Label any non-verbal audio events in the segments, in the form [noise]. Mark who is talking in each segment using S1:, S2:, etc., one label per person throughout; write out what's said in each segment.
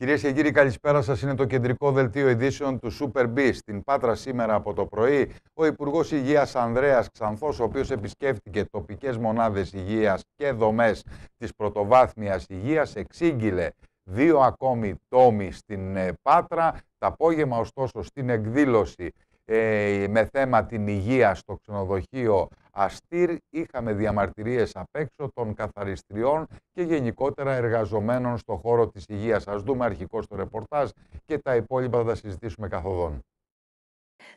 S1: Κυρίες και κύριοι, καλησπέρα σας. Είναι το κεντρικό δελτίο ειδήσεων του Super B. Στην Πάτρα σήμερα από το πρωί, ο Υπουργός Υγείας Ανδρέας Ξανθός, ο οποίος επισκέφτηκε τοπικές μονάδες υγείας και δομές της πρωτοβάθμιας υγείας, εξήγηλε δύο ακόμη τόμοι στην ε, Πάτρα. Το απόγευμα, ωστόσο, στην εκδήλωση ε, με θέμα την υγεία στο ξενοδοχείο Αστήρ είχαμε διαμαρτυρίες απ' έξω των καθαριστριών και γενικότερα εργαζομένων στο χώρο της υγείας. Ας δούμε αρχικό στο ρεπορτάζ και τα υπόλοιπα θα τα συζητήσουμε καθοδόν.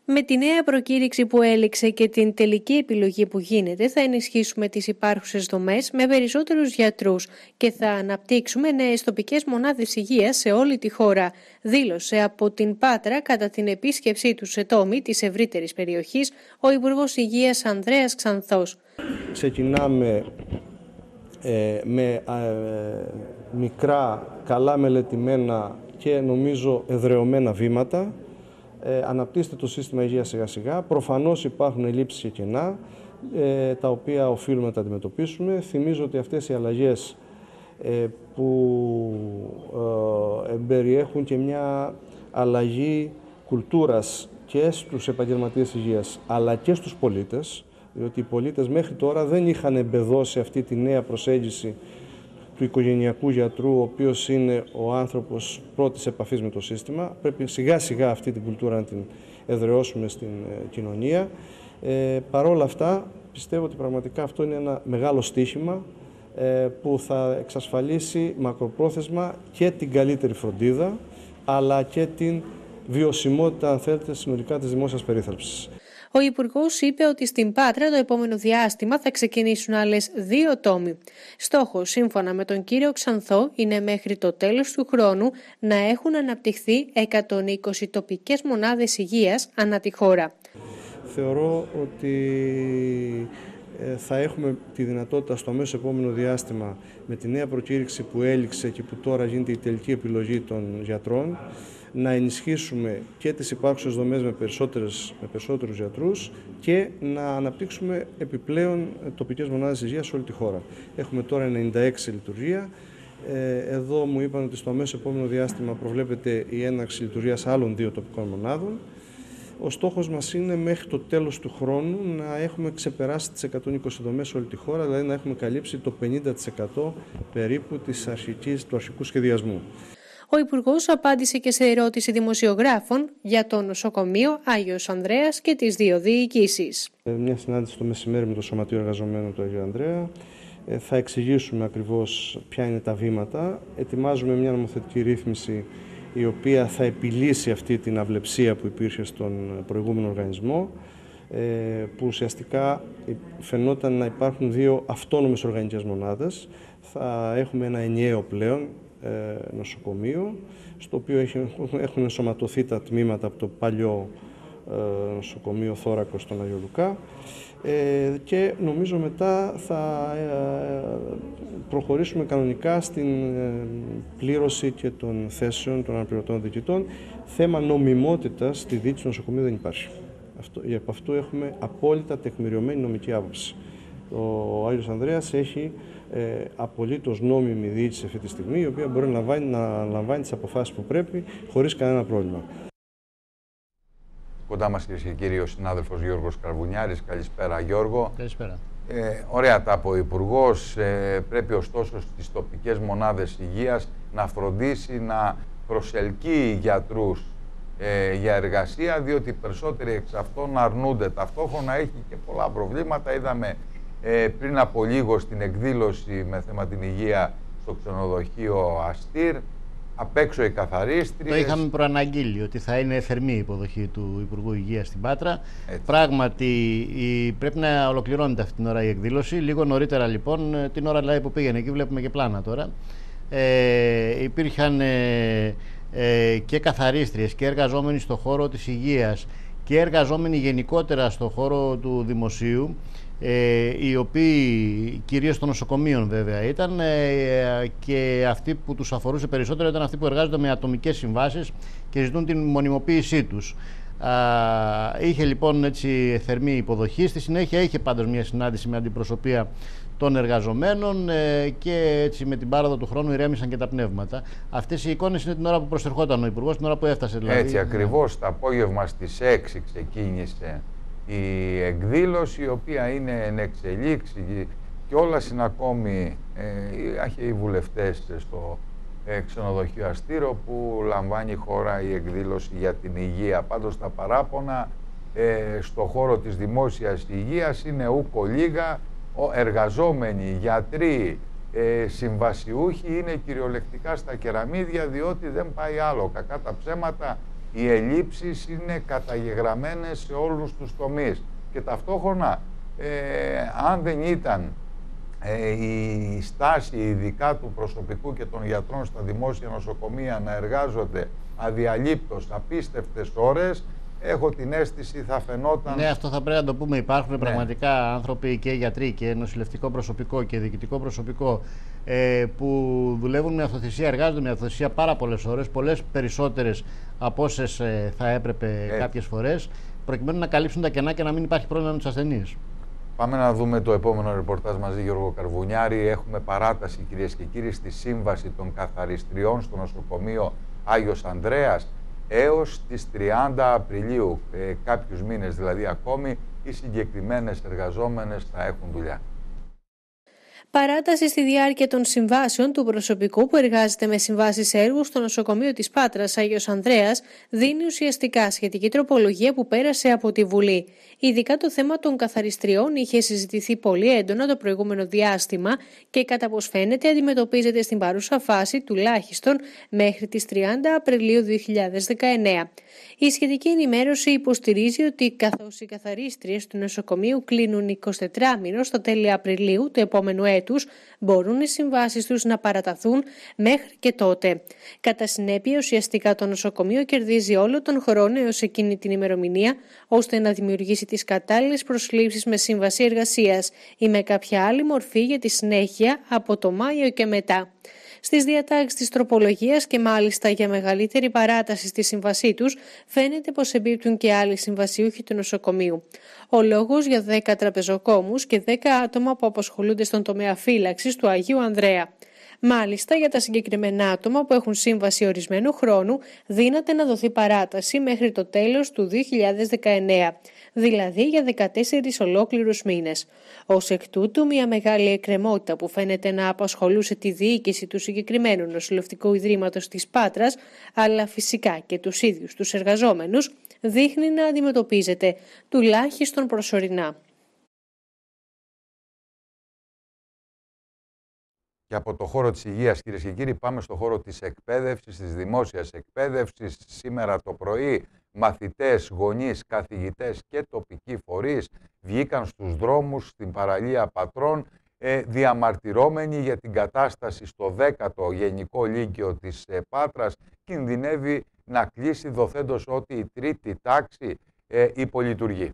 S2: Με τη νέα προκήρυξη που έληξε και την τελική επιλογή που γίνεται θα ενισχύσουμε τις υπάρχουσες δομές με περισσότερους γιατρούς και θα αναπτύξουμε νέες τοπικές μονάδες υγείας σε όλη τη χώρα, δήλωσε από την Πάτρα κατά την επίσκεψή του σε τόμη της ευρύτερης περιοχής ο Υπουργός Υγείας Ανδρέας Ξανθός.
S3: Ξεκινάμε ε, με ε, μικρά, καλά μελετημένα και νομίζω εδρεωμένα βήματα ε, αναπτύσσεται το σύστημα υγείας σιγά σιγά. Προφανώς υπάρχουν ελλείψεις και κενά, ε, τα οποία οφείλουμε να τα αντιμετωπίσουμε. Θυμίζω ότι αυτές οι αλλαγές ε, που ε, περιέχουν και μια αλλαγή κουλτούρας και στους επαγγελματίες υγείας, αλλά και στους πολίτες, διότι οι πολίτες μέχρι τώρα δεν είχαν εμπεδώσει αυτή τη νέα προσέγγιση του οικογενειακού γιατρού, ο οποίος είναι ο άνθρωπος πρώτης επαφής με το σύστημα. Πρέπει σιγά σιγά αυτή την κουλτούρα να την εδραιώσουμε στην ε, κοινωνία. Ε, Παρ' όλα αυτά, πιστεύω ότι πραγματικά αυτό είναι ένα μεγάλο στίχημα ε, που θα εξασφαλίσει μακροπρόθεσμα και την καλύτερη φροντίδα, αλλά και την βιωσιμότητα, αν θέλετε, συνολικά της δημόσιας περίθαλψης.
S2: Ο Υπουργός είπε ότι στην Πάτρα το επόμενο διάστημα θα ξεκινήσουν άλλες δύο τόμοι. Στόχος, σύμφωνα με τον κύριο Ξανθό, είναι μέχρι το τέλος του χρόνου να έχουν αναπτυχθεί 120 τοπικές μονάδες υγείας ανά τη χώρα.
S3: Θεωρώ ότι ε, θα έχουμε τη δυνατότητα στο μέσο επόμενο διάστημα με τη νέα προκήρυξη που έληξε και που τώρα γίνεται η τελική επιλογή των γιατρών να ενισχύσουμε και τις υπάρχουσες δομές με, περισσότερες, με περισσότερους γιατρούς και να αναπτύξουμε επιπλέον τοπικές μονάδες υγείας σε όλη τη χώρα. Έχουμε τώρα 96 λειτουργία. Ε, εδώ μου είπαν ότι στο μέσο επόμενο διάστημα προβλέπεται η έναρξη λειτουργίας άλλων δύο τοπικών μονάδων. Ο στόχος μας είναι μέχρι το τέλος του χρόνου να έχουμε ξεπεράσει τις 120 δομές σε όλη τη χώρα, δηλαδή να έχουμε καλύψει το 50% περίπου της αρχικής, του αρχικού σχεδιασμού
S2: ο Υπουργός απάντησε και σε ερώτηση δημοσιογράφων για το νοσοκομείο Άγιος Ανδρέας και τις δύο διοικήσεις.
S3: Ε, μια συνάντηση το μεσημέρι με το Σωματείο Εργαζομένων του Αγίου Ανδρέα. Ε, θα εξηγήσουμε ακριβώς ποια είναι τα βήματα. Ετοιμάζουμε μια νομοθετική ρύθμιση η οποία θα επιλύσει αυτή την αυλεψία που υπήρχε στον προηγούμενο οργανισμό ε, που ουσιαστικά φαινόταν να υπάρχουν δύο αυτόνομες οργανικές μονάδες. Θα έχουμε ένα ενιαίο πλέον ε, νοσοκομείο, στο οποίο [laughs] έχουν ενσωματωθεί τα τμήματα από το παλιό ε, νοσοκομείο Θώρακο στον Αγιο Λουκά ε, και νομίζω μετά θα προχωρήσουμε κανονικά στην πλήρωση και των θέσεων των αναπληρωτών διοικητών. Θέμα νομιμότητας στη δίκη του νοσοκομείου δεν υπάρχει. Αυτό, από αυτού έχουμε απόλυτα τεκμηριωμένη νομική άποψη. Ο Άγιος Ανδρέας έχει ε, απολύτως νόμιμη διοίκηση αυτή τη στιγμή, η οποία μπορεί να λαμβάνει, να λαμβάνει τις αποφάσεις που πρέπει χωρίς κανένα πρόβλημα.
S1: Κοντά μας κυρίε και κύριοι ο συνάδελφος Γιώργος Καρβουνιάρης. Καλησπέρα Γιώργο.
S4: Καλησπέρα.
S1: Ε, ωραία τα από υπουργός. Ε, πρέπει ωστόσο στις τοπικές μονάδες υγείας να φροντίσει να προσελκύει γιατρούς ε, για εργασία, διότι περισσότεροι εξ αυτών αρνούνται. Ταυτόχρονα έχει και πολλά προβλήματα. Είδαμε ε, πριν από λίγο στην εκδήλωση με θέμα την υγεία στο ξενοδοχείο Αστήρ. Απ' έξω οι καθαρίστριες.
S4: Το είχαμε προαναγγείλει ότι θα είναι θερμή η υποδοχή του Υπουργού Υγείας στην Πάτρα. Πράγματι η, πρέπει να ολοκληρώνεται αυτή την ώρα η εκδήλωση. Λίγο νωρίτερα λοιπόν, την ώρα δηλαδή που πήγαινε εκεί βλέπουμε και πλάνα τώρα. Ε, υπήρχαν ε, ε, και καθαρίστριες και εργαζόμενοι στο χώρο της υγείας και εργαζόμενοι γενικότερα στον χώρο του δημοσίου ε, οι οποίοι κυρίως των νοσοκομείων βέβαια ήταν ε, και αυτοί που τους αφορούσε περισσότερο ήταν αυτοί που εργάζονται με ατομικές συμβάσεις και ζητούν την μονιμοποίησή τους. είχε λοιπόν έτσι θερμή υποδοχή. Στη συνέχεια είχε πάντως μια συνάντηση με αντιπροσωπεία των εργαζομένων ε, και έτσι με την πάροδο του χρόνου ηρέμησαν και τα πνεύματα. Αυτές οι εικόνες είναι την ώρα που προσερχόταν ο Υπουργός, την ώρα που έφτασε δηλαδή.
S1: Έτσι ακριβώς. Το απόγευμα στις 6 ξεκίνησε η εκδήλωση, η οποία είναι εν εξελίξη και όλα είναι ακόμη ε, οι βουλευτές στο ε, ξενοδοχείο Αστήρο που λαμβάνει η χώρα η εκδήλωση για την υγεία. Πάντως τα παράπονα ε, στο χώρο της δημόσιας υγείας είναι ούκο λίγα, ο, εργαζόμενοι, γιατροί, ε, συμβασιούχοι είναι κυριολεκτικά στα κεραμίδια διότι δεν πάει άλλο. Κακά τα ψέματα οι ελλείψεις είναι καταγεγραμμένες σε όλους τους τομείς. Και ταυτόχρονα ε, αν δεν ήταν ε, η στάση ειδικά του προσωπικού και των γιατρών στα δημόσια νοσοκομεία να εργάζονται αδιαλείπτως απίστευτες ώρες έχω την αίσθηση θα φαινόταν.
S4: Ναι, αυτό θα πρέπει να το πούμε. Υπάρχουν ναι. πραγματικά άνθρωποι και γιατροί και νοσηλευτικό προσωπικό και διοικητικό προσωπικό ε, που δουλεύουν με αυτοθυσία, εργάζονται με αυτοθυσία πάρα πολλές ώρες, πολλές περισσότερες από όσες ε, θα έπρεπε ε. κάποιες φορές, προκειμένου να καλύψουν τα κενά και να μην υπάρχει πρόβλημα με του ασθενείς.
S1: Πάμε να δούμε το επόμενο ρεπορτάζ μαζί, Γιώργο Καρβουνιάρη. Έχουμε παράταση, κυρίες και κύριοι, στη σύμβαση των καθαριστριών στο νοσοκομείο Άγιος Ανδρέας έως τις 30 Απριλίου, ε, κάποιους μήνες δηλαδή ακόμη, οι συγκεκριμένες εργαζόμενες θα έχουν δουλειά
S2: παράταση στη διάρκεια των συμβάσεων του προσωπικού που εργάζεται με συμβάσεις έργου στο νοσοκομείο της Πάτρας Άγιος Ανδρέας δίνει ουσιαστικά σχετική τροπολογία που πέρασε από τη Βουλή. Ειδικά το θέμα των καθαριστριών είχε συζητηθεί πολύ έντονα το προηγούμενο διάστημα και κατά πώς φαίνεται αντιμετωπίζεται στην παρούσα φάση τουλάχιστον μέχρι τις 30 Απριλίου 2019. Η σχετική ενημέρωση υποστηρίζει ότι καθώς οι καθαρίστριες του νοσοκομείου κλείνουν 24 μήνων στο τέλη Απριλίου του επόμενου έτου, μπορούν οι συμβάσεις τους να παραταθούν μέχρι και τότε. Κατά συνέπεια, ουσιαστικά το νοσοκομείο κερδίζει όλο τον χρόνο έως εκείνη την ημερομηνία, ώστε να δημιουργήσει τις κατάλληλες προσλήψεις με σύμβαση εργασίας ή με κάποια άλλη μορφή για τη συνέχεια από το Μάιο και μετά στις διατάξεις της τροπολογίας και μάλιστα για μεγαλύτερη παράταση στη σύμβασή τους, φαίνεται πως εμπίπτουν και άλλοι συμβασιούχοι του νοσοκομείου. Ο λόγος για 10 τραπεζοκόμους και 10 άτομα που απασχολούνται στον τομέα φύλαξης του Αγίου Ανδρέα. Μάλιστα, για τα συγκεκριμένα άτομα που έχουν σύμβαση ορισμένου χρόνου, δύναται να δοθεί παράταση μέχρι το τέλος του 2019 δηλαδή για 14 ολόκληρους μήνες. Ως εκ τούτου, μια μεγάλη εκκρεμότητα που φαίνεται να απασχολούσε τη διοίκηση του συγκεκριμένου νοσηλευτικού ιδρύματος της Πάτρας, αλλά φυσικά και τους ίδιους τους εργαζόμενους, δείχνει να αντιμετωπίζεται τουλάχιστον προσωρινά.
S1: Και από το χώρο της υγείας, κυρίες και κύριοι, πάμε στο χώρο της εκπαίδευσης, της δημόσιας εκπαίδευσης. Σήμερα το πρωί μαθητές, γονείς, καθηγητές και τοπικοί φορείς βγήκαν στους δρόμους στην παραλία Πατρών ε, διαμαρτυρώμενοι για την κατάσταση στο 10ο Γενικό Λύκειο της ε, Πάτρας κινδυνεύει να κλείσει δοθέντως ότι η τρίτη τάξη ε, υπολειτουργεί.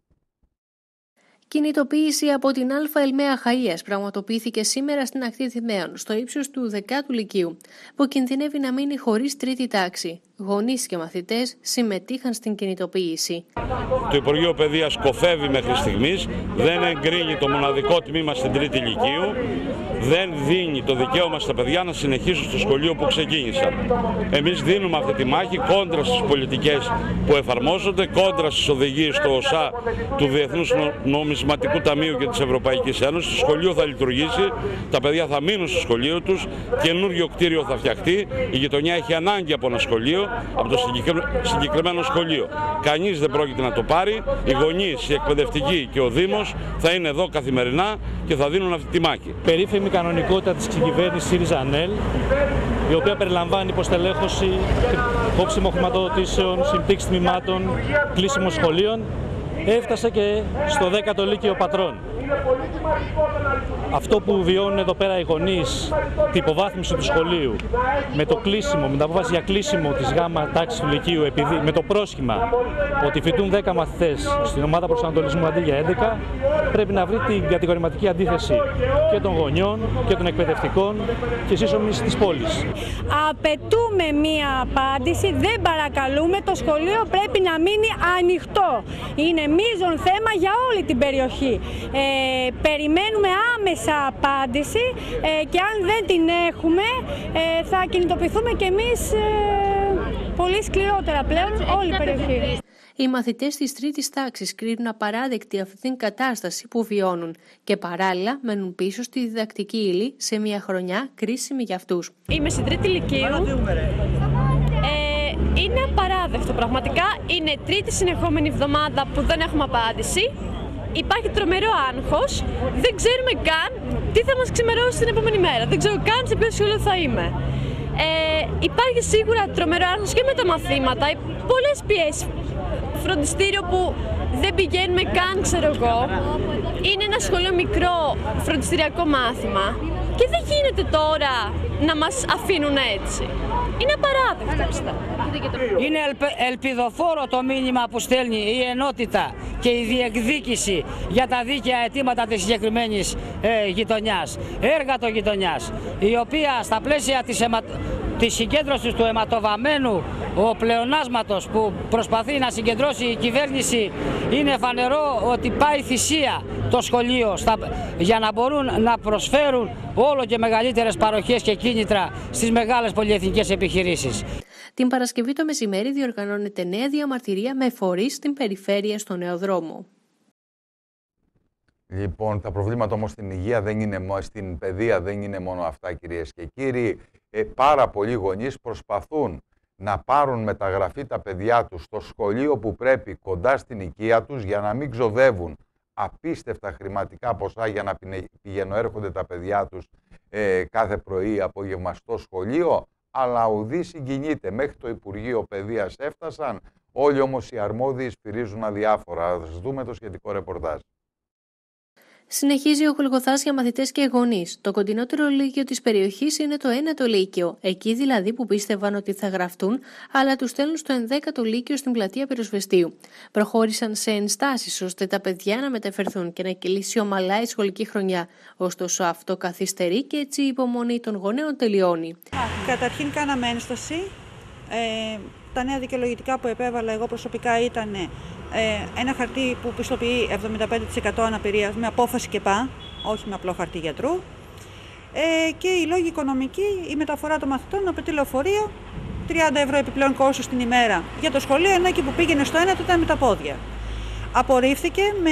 S2: Κινητοποίηση από την Α Ελμαία Χαΐας πραγματοποιήθηκε σήμερα στην ακτή Θυμαίων, στο ύψος του 10ου Λυκείου, που κινδυνεύει να μείνει χωρίς τρίτη τάξη. Γονείς και μαθητές συμμετείχαν στην κινητοποίηση.
S5: Το Υπουργείο Παιδείας κοφεύει μέχρι στιγμής, δεν εγκρίνει το μοναδικό τμήμα στην τρίτη Λυκείου, δεν δίνει το δικαίωμα στα παιδιά να συνεχίσουν στο σχολείο που ξεκίνησαν. Εμείς δίνουμε αυτή τη μάχη κόντρα στις πολιτικές που εφαρμόζονται, κόντρα στις οδηγίες του ΟΣΑ, του Διεθνούς Νομισματικού Ταμείου και της Ευρωπαϊκής Ένωσης. Το σχολείο θα λειτουργήσει, τα παιδιά θα μείνουν στο σχολείο τους, καινούριο κτίριο θα φτιαχτεί, η γειτονιά έχει ανάγκη από ένα σχολείο, από το συγκεκριμένο σχολείο. Κανείς δεν πρόκειται να το πάρει, οι γονείς, οι εκπαιδευτικοί και ο Δήμος θα είναι εδώ καθημερινά και θα δίνουν αυτή τη μάχη.
S6: Περίφημη κανονικότητα της κυβέρνησης ΣΥΡΙΖΑ ΑΝΕΛ, η οποία περιλαμβάνει υποστελέχωση, κόψιμο χρηματοδοτήσεων, συμπτύξη τμήματων, κλείσιμο σχολείων, έφτασε και στο 10ο Λύκειο Πατρών. Αυτό που βιώνουν εδώ πέρα οι γονείς, την υποβάθμιση του σχολείου, με το κλείσιμο, με την απόφαση για κλείσιμο της γάμα τάξης του Λυκείου, επειδή, με το πρόσχημα ότι φοιτούν 10 μαθητές στην ομάδα προσανατολισμού αντί για 11, πρέπει να βρει την κατηγορηματική αντίθεση και των γονιών και των εκπαιδευτικών και σύσσωμης της πόλης.
S7: Απαιτούμε μία απάντηση, δεν παρακαλούμε, το σχολείο πρέπει να μείνει ανοιχτό. Είναι μείζον θέμα για όλη την περιοχή. Ε, περιμένουμε άμεσα απάντηση ε, και αν δεν την έχουμε ε, θα κινητοποιηθούμε και εμείς ε, πολύ σκληρότερα πλέον όλη η περιοχή.
S2: Οι μαθητές της τρίτης τάξης κρίνουν απαράδεκτη αυτή την κατάσταση που βιώνουν και παράλληλα μένουν πίσω στη διδακτική ύλη σε μια χρονιά κρίσιμη για αυτούς.
S7: Είμαι στην τρίτη ηλικίου. Ε, είναι απαράδεκτο πραγματικά. Είναι τρίτη συνεχόμενη εβδομάδα που δεν έχουμε απάντηση. Υπάρχει τρομερό άγχος. Δεν ξέρουμε καν τι θα μας ξημερώσει την επόμενη μέρα. Δεν ξέρω καν σε ποιο σχολείο θα είμαι. Ε, υπάρχει σίγουρα τρομερό άγχος και με τα μαθήματα. Πολλές πιέσεις. Φροντιστήριο που δεν πηγαίνουμε καν, ξέρω εγώ. Είναι ένα σχολείο μικρό φροντιστηριακό μάθημα. Και δεν γίνεται τώρα να μας αφήνουν έτσι. Είναι απαράδεκτο, πιστεύω.
S8: Είναι ελπιδοφόρο το μήνυμα που στέλνει η ενότητα και η διεκδίκηση για τα δίκαια αιτήματα της συγκεκριμένης ε, γειτονιάς, έργα γειτονιάς, η οποία στα πλαίσια της, αιμα... της συγκέντρωσης του αιματοβαμένου ο πλεονάσματος που προσπαθεί να συγκεντρώσει η κυβέρνηση είναι φανερό ότι πάει θυσία το σχολείο στα... για να μπορούν να προσφέρουν όλο και μεγαλύτερες παροχές και κίνητρα στις μεγάλες πολυεθνικές επιχειρήσεις.
S2: Την Παρασκευή το μεσημέρι διοργανώνεται νέα διαμαρτυρία με φορείς στην περιφέρεια στο Νεοδρόμο.
S1: Λοιπόν, τα προβλήματα όμως στην υγεία δεν είναι μόνο, στην παιδεία δεν είναι μόνο αυτά κυρίες και κύριοι. Ε, πάρα πολλοί γονείς προσπαθούν να πάρουν μεταγραφή τα παιδιά τους στο σχολείο που πρέπει κοντά στην οικία τους για να μην ξοδεύουν απίστευτα χρηματικά ποσά για να πηγαίνουν έρχονται τα παιδιά τους ε, κάθε πρωί απόγευμα στο σχολείο αλλά ουδή συγκινείται. Μέχρι το Υπουργείο Παιδείας έφτασαν, όλοι όμως οι αρμόδιοι σφυρίζουν αδιάφορα. Ας δούμε το σχετικό ρεπορτάζ.
S2: Συνεχίζει ο Γολγοθά για μαθητές και γονείς. Το κοντινότερο λύκειο της περιοχής είναι το 1ο Λύκειο, εκεί δηλαδή που πίστευαν ότι θα γραφτούν, αλλά τους στέλνουν στο 11ο Λύκειο στην πλατεία Πυροσβεστίου. Προχώρησαν σε ενστάσεις ώστε τα παιδιά να μεταφερθούν και να κυλήσει ομαλά η σχολική χρονιά. Ωστόσο αυτό καθυστερεί και έτσι η υπομονή των γονέων τελειώνει.
S9: Καταρχήν κάναμε ένσταση. Ε, τα νέα δικαιολογητικά που επέβαλα εγώ προσωπικά ήταν ε, ένα χαρτί που πιστοποιεί 75% αναπηρίας με απόφαση και πά, όχι με απλό χαρτί γιατρού. Ε, και η λόγη οικονομική, η μεταφορά των μαθητών από τη λεωφορείο, 30 ευρώ επιπλέον κόστος την ημέρα για το σχολείο, ενώ εκεί που πήγαινε στο ένα ήταν με τα πόδια. Απορρίφθηκε με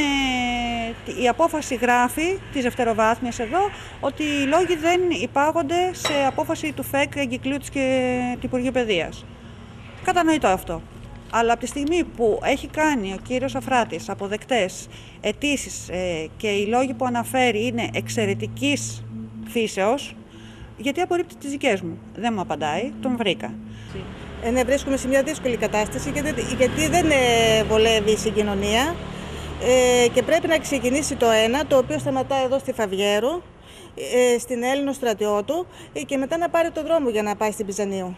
S9: η απόφαση γράφει της δευτεροβάθμιας εδώ ότι οι λόγοι δεν υπάγονται σε απόφαση του ΦΕΚ εγκυκλίου της και του Υπουργείου Παιδείας. Κατανοητό αυτό. Αλλά από τη στιγμή που έχει κάνει ο κύριος Αφράτης αποδεκτές αιτήσεις ε, και οι λόγοι που αναφέρει είναι εξαιρετικής φύσεως, γιατί απορρίπτει τις δικές μου. Δεν μου απαντάει, τον βρήκα.
S10: Ε, ναι, βρίσκομαι σε μια δύσκολη κατάσταση γιατί, γιατί δεν ε, βολεύει η συγκοινωνία ε, και πρέπει να ξεκινήσει το ένα, το οποίο σταματάει εδώ στη Φαβιέρο, ε, στην Έλληνο στρατιώτου ε, και μετά να πάρει το δρόμο για να πάει στην Πιζανίου,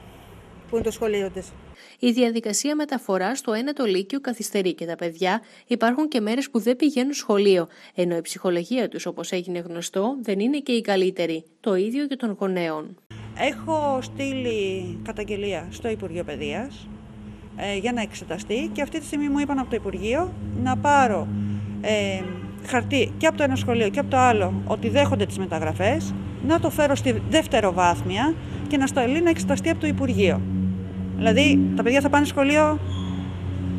S10: που είναι το σχολείο της.
S2: Η διαδικασία μεταφοράς στο ένα το Λύκειο καθυστερεί και τα παιδιά υπάρχουν και μέρες που δεν πηγαίνουν σχολείο, ενώ η ψυχολογία τους, όπως έγινε γνωστό, δεν είναι και η καλύτερη. Το ίδιο και των γονέων.
S9: Έχω στείλει καταγγελία στο Υπουργείο Παιδείας ε, για να εξεταστεί και αυτή τη στιγμή μου είπαν από το Υπουργείο να πάρω ε, χαρτί και από το ένα σχολείο και από το άλλο ότι δέχονται τις μεταγραφές, να το φέρω στη δεύτερο βάθμια και να σταλεί να εξεταστεί από το Υπουργείο. Δηλαδή τα παιδιά θα πάνε σχολείο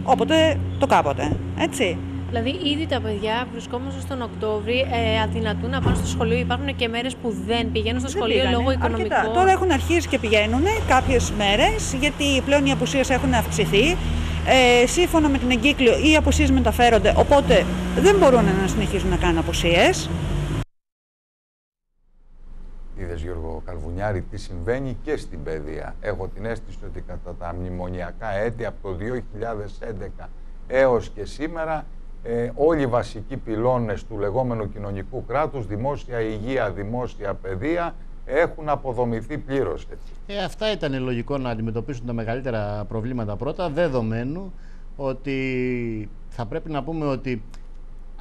S9: όποτε το κάποτε, έτσι.
S2: Δηλαδή, ήδη τα παιδιά βρισκόμαστε στον Οκτώβρη, ε, αδυνατούν να πάνε στο σχολείο. Υπάρχουν και μέρες που δεν πηγαίνουν στο σχολείο λόγω οικονομικών.
S9: Αρκετά. Τώρα έχουν αρχίσει και πηγαίνουν κάποιες μέρες, γιατί πλέον οι απουσίες έχουν αυξηθεί. Ε, σύμφωνα με την εγκύκλιο, οι απουσίες μεταφέρονται, οπότε δεν μπορούν να συνεχίσουν να κάνουν
S1: απουσίες. Γιώργο Καλβουνιάρη τι συμβαίνει και στην παιδεία. Έχω την αίσθηση ότι κατά τα μνημονιακά έτη από το 2011 έως και σήμερα ε, όλοι οι βασικοί πυλώνες του λεγόμενου κοινωνικού κράτους, δημόσια υγεία, δημόσια παιδεία, έχουν αποδομηθεί πλήρως. Έτσι.
S4: Ε, αυτά ήταν λογικό να αντιμετωπίσουν τα μεγαλύτερα προβλήματα πρώτα, δεδομένου ότι θα πρέπει να πούμε ότι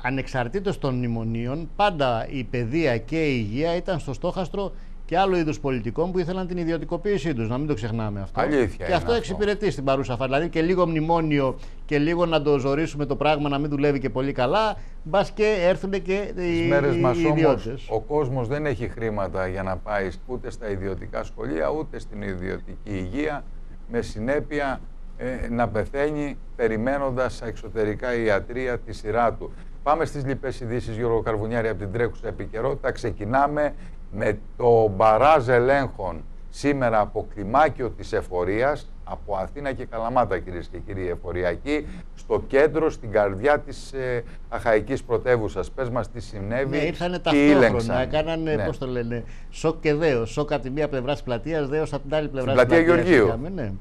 S4: ανεξαρτήτως των μνημονίων, πάντα η παιδεία και η υγεία ήταν στο στόχαστρο και άλλου είδους πολιτικών που ήθελαν την ιδιωτικοποίησή τους. Να μην το ξεχνάμε αυτό.
S1: Αλήθεια
S4: και αυτό εξυπηρετεί στην παρούσα φάση. Δηλαδή και λίγο μνημόνιο και λίγο να το ζωρίσουμε το πράγμα να μην δουλεύει και πολύ καλά, μπας και έρθουν και οι,
S1: μέρες
S4: οι,
S1: μας
S4: ιδιώτες.
S1: ο κόσμος δεν έχει χρήματα για να πάει ούτε στα ιδιωτικά σχολεία ούτε στην ιδιωτική υγεία. Με συνέπεια ε, να πεθαίνει περιμένοντας εξωτερικά η ιατρία τη σειρά του. Πάμε στις λοιπές ειδήσεις Γιώργο Καρβουνιάρη από την τρέχουσα επικαιρότητα. Ξεκινάμε με το μπαράζ ελέγχων σήμερα από κλιμάκιο της εφορίας, από Αθήνα και Καλαμάτα κυρίες και κύριοι εφοριακοί, στο κέντρο, στην καρδιά της ε, αχαϊκής πρωτεύουσας. Πες μας τι συνέβη,
S4: Ναι, ήρθανε
S1: τι ήλεγξαν.
S4: ταυτόχρονα, κάνανε,
S1: Ναι.
S4: πώς το λένε, σοκ και δέος. Σοκ από τη μία πλευρά της πλατείας, δέος από την άλλη πλευρά
S1: Στην
S4: της
S1: πλατεία
S4: πλατείας,
S1: Γεωργίου.
S4: είχαμε, ναι.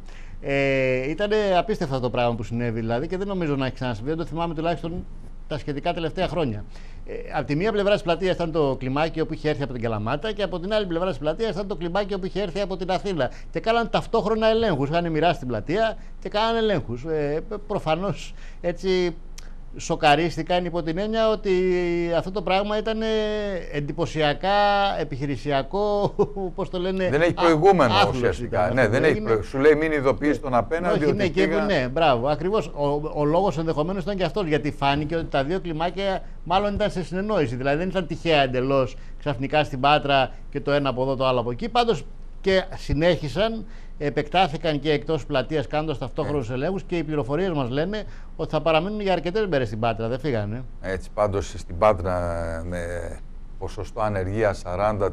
S4: Ε, ήταν απίστευτο αυτό το πράγμα που συνέβη δηλαδή και δεν νομίζω να έχει ξανασυμβεί. Δεν το θυμάμαι τουλάχιστον τα σχετικά τελευταία χρόνια. Ε, από τη μία πλευρά της πλατείας ήταν το κλιμάκιο που είχε έρθει από την Καλαμάτα και από την άλλη πλευρά της πλατείας ήταν το κλιμάκιο που είχε έρθει από την Αθήνα. Και κάναν ταυτόχρονα ελέγχους. Είχαν μοιράσει την πλατεία και κάναν ελέγχους. Ε, Προφανώς έτσι σοκαρίστηκαν υπό την έννοια ότι αυτό το πράγμα ήταν ε, εντυπωσιακά επιχειρησιακό, [laughs] πώς το λένε,
S1: Δεν έχει
S4: α-
S1: προηγούμενο
S4: άθλος
S1: ουσιαστικά.
S4: ήταν
S1: Ναι,
S4: αυτό
S1: δεν
S4: που
S1: έχει
S4: έγινε.
S1: προ... Σου λέει μην ειδοποιείς τον απέναντι
S4: Όχι,
S1: ότι
S4: ναι, και,
S1: πήγα-
S4: ναι, μπράβο. Ακριβώς. Ο, ο λόγος ενδεχομένως ήταν και αυτός. Γιατί φάνηκε ότι τα δύο κλιμάκια μάλλον ήταν σε συνεννόηση. Δηλαδή δεν ήταν τυχαία εντελώς ξαφνικά στην Πάτρα και το ένα από εδώ το άλλο από εκεί. Πάντως και συνέχισαν, επεκτάθηκαν και εκτός πλατείας κάνοντας ταυτόχρονους ελέγχους και οι πληροφορίες μας λένε ότι θα παραμείνουν για αρκετές μέρες στην Πάτρα. Δεν φύγανε.
S1: Έτσι, πάντως στην Πάτρα με ποσοστό ανεργίας 40%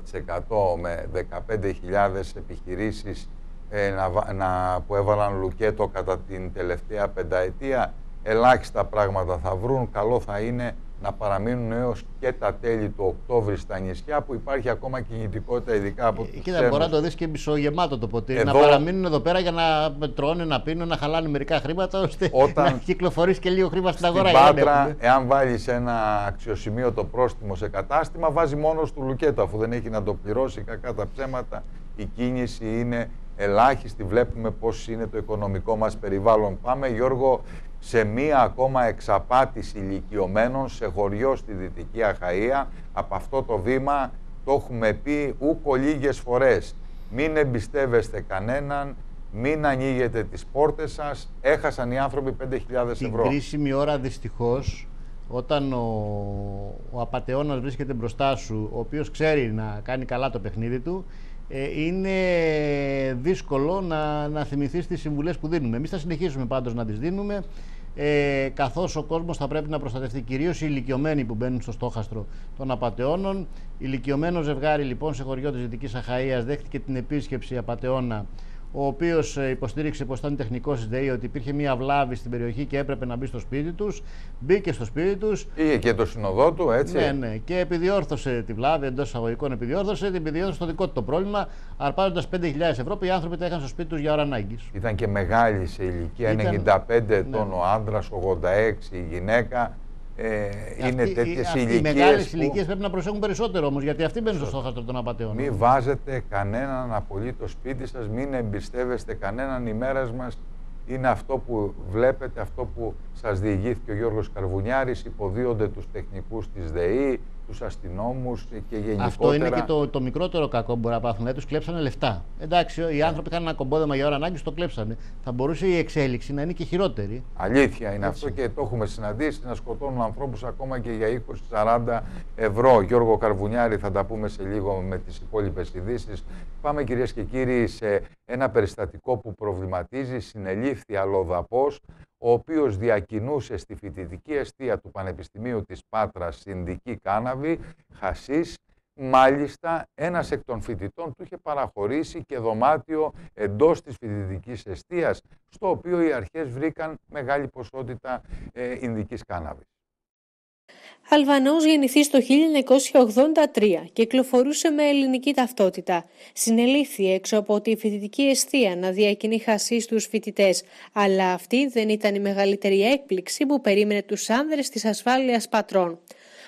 S1: με 15.000 επιχειρήσεις ε, να, βα- να, που έβαλαν λουκέτο κατά την τελευταία πενταετία, ελάχιστα πράγματα θα βρουν. Καλό θα είναι να παραμείνουν έως και τα τέλη του Οκτώβρη στα νησιά που υπάρχει ακόμα κινητικότητα ειδικά από
S4: Ε,
S1: τους
S4: Κοίτα, μπορεί να
S1: ξένους.
S4: το δεις και μισογεμάτο το ποτήρι. Να
S1: Εδώ-
S4: παραμείνουν εδώ πέρα για να τρώνε, να πίνουν, να χαλάνε μερικά χρήματα ώστε
S1: Όταν-
S4: να κυκλοφορεί και λίγο χρήμα στην
S1: Στην
S4: αγορά. για να
S1: Πάτρα,
S4: έχουμε.
S1: εάν βάλεις ένα αξιοσημείωτο πρόστιμο σε κατάστημα, βάζει μόνος του λουκέτο. Αφού δεν έχει να το πληρώσει κακά τα ψέματα, η κίνηση είναι ελάχιστη. Βλέπουμε πώς είναι το οικονομικό μας περιβάλλον. Πάμε, Γιώργο, σε μία ακόμα εξαπάτηση ηλικιωμένων σε χωριό στη Δυτική Αχαΐα. Από αυτό το βήμα το έχουμε πει ούκο λίγες φορές. Μην εμπιστεύεστε κανέναν, μην ανοίγετε τις πόρτες σας. Έχασαν οι άνθρωποι 5.000
S4: Την
S1: ευρώ.
S4: κρίσιμη ώρα δυστυχώς όταν ο, ο απατεώνας βρίσκεται μπροστά σου, ο οποίος ξέρει να κάνει καλά το παιχνίδι του, ε, είναι δύσκολο να, να θυμηθείς τις συμβουλές που δίνουμε. Εμείς θα συνεχίσουμε πάντως να τις δίνουμε, ε, καθώς ο κόσμος θα πρέπει να προστατευτεί, κυρίως οι ηλικιωμένοι που μπαίνουν στο στόχαστρο των απατεώνων. Ηλικιωμένο ζευγάρι λοιπόν σε χωριό της Δυτικής Αχαΐας δέχτηκε την επίσκεψη απατεώνα ο οποίος υποστήριξε πως ήταν τεχνικός τη ΔΕΗ ότι υπήρχε μια βλάβη στην περιοχή και έπρεπε να μπει στο σπίτι τους. Μπήκε στο σπίτι τους.
S1: Είχε και το συνοδό του, έτσι.
S4: Ναι, ναι. Και επιδιόρθωσε τη βλάβη, εντός εισαγωγικών επιδιόρθωσε, την επιδιόρθωσε στο δικό του το πρόβλλημα, αρπάζοντας 5.000 ευρώ που οι άνθρωποι τα είχαν στο σπίτι τους για ώρα ανάγκης.
S1: Ήταν και μεγάλης σε ηλικία,
S4: Ήταν-
S1: 95 ετών
S4: ναι.
S1: ο άντρα, 86 η γυναίκα. Ε, είναι
S4: Αυτοί-
S1: τέτοιες
S4: οι- αυτοί Οι
S1: ηλικίες.
S4: μεγάλες ηλικίες πρέπει να προσέχουν περισσότερο όμως, γιατί αυτοί μπαίνουν στο στόχαστρο των απαταιών.
S1: Μην βάζετε κανέναν απολύτως σπίτι σας, μην εμπιστεύεστε κανέναν. Οι μέρες μας είναι αυτό που βλέπετε, αυτό που σας διηγήθηκε ο Γιώργος Καρβουνιάρης, υποδίονται τους τεχνικούς της ΔΕΗ, τους αστυνόμους και γενικότερα.
S4: Αυτό είναι και το, το μικρότερο κακό που μπορεί να πάθουν. Δηλαδή τους κλέψανε λεφτά. Εντάξει, οι άνθρωποι είχαν ένα κομπόδεμα για ώρα ανάγκη, το κλέψανε. Θα μπορούσε η εξέλιξη να είναι και χειρότερη.
S1: Αλήθεια είναι
S4: Έτσι.
S1: αυτό και το έχουμε συναντήσει να σκοτώνουν ανθρώπους ακόμα και για 20-40 ευρώ. Γιώργο Καρβουνιάρη θα τα πούμε σε λίγο με τις υπόλοιπες ειδήσεις. Πάμε κυρίες και κύριοι σε ένα περιστατικό που προβληματίζει. Συνελήφθη αλλοδαπός ο οποίος διακινούσε στη φοιτητική αιστεία του Πανεπιστημίου της Πάτρας Συνδική Κάναβη, Χασίς, Μάλιστα, ένας εκ των φοιτητών του είχε παραχωρήσει και δωμάτιο εντός της φοιτητικής εστίας, στο οποίο οι αρχές βρήκαν μεγάλη ποσότητα ε, Ινδικής κάναβης.
S2: Αλβανός γεννηθής το 1983, κυκλοφορούσε με ελληνική ταυτότητα. Συνελήφθη έξω από τη φοιτητική αιστεία να διακινεί χασίς στους φοιτητές, αλλά αυτή δεν ήταν η μεγαλύτερη έκπληξη που περίμενε τους άνδρες της ασφάλειας πατρών.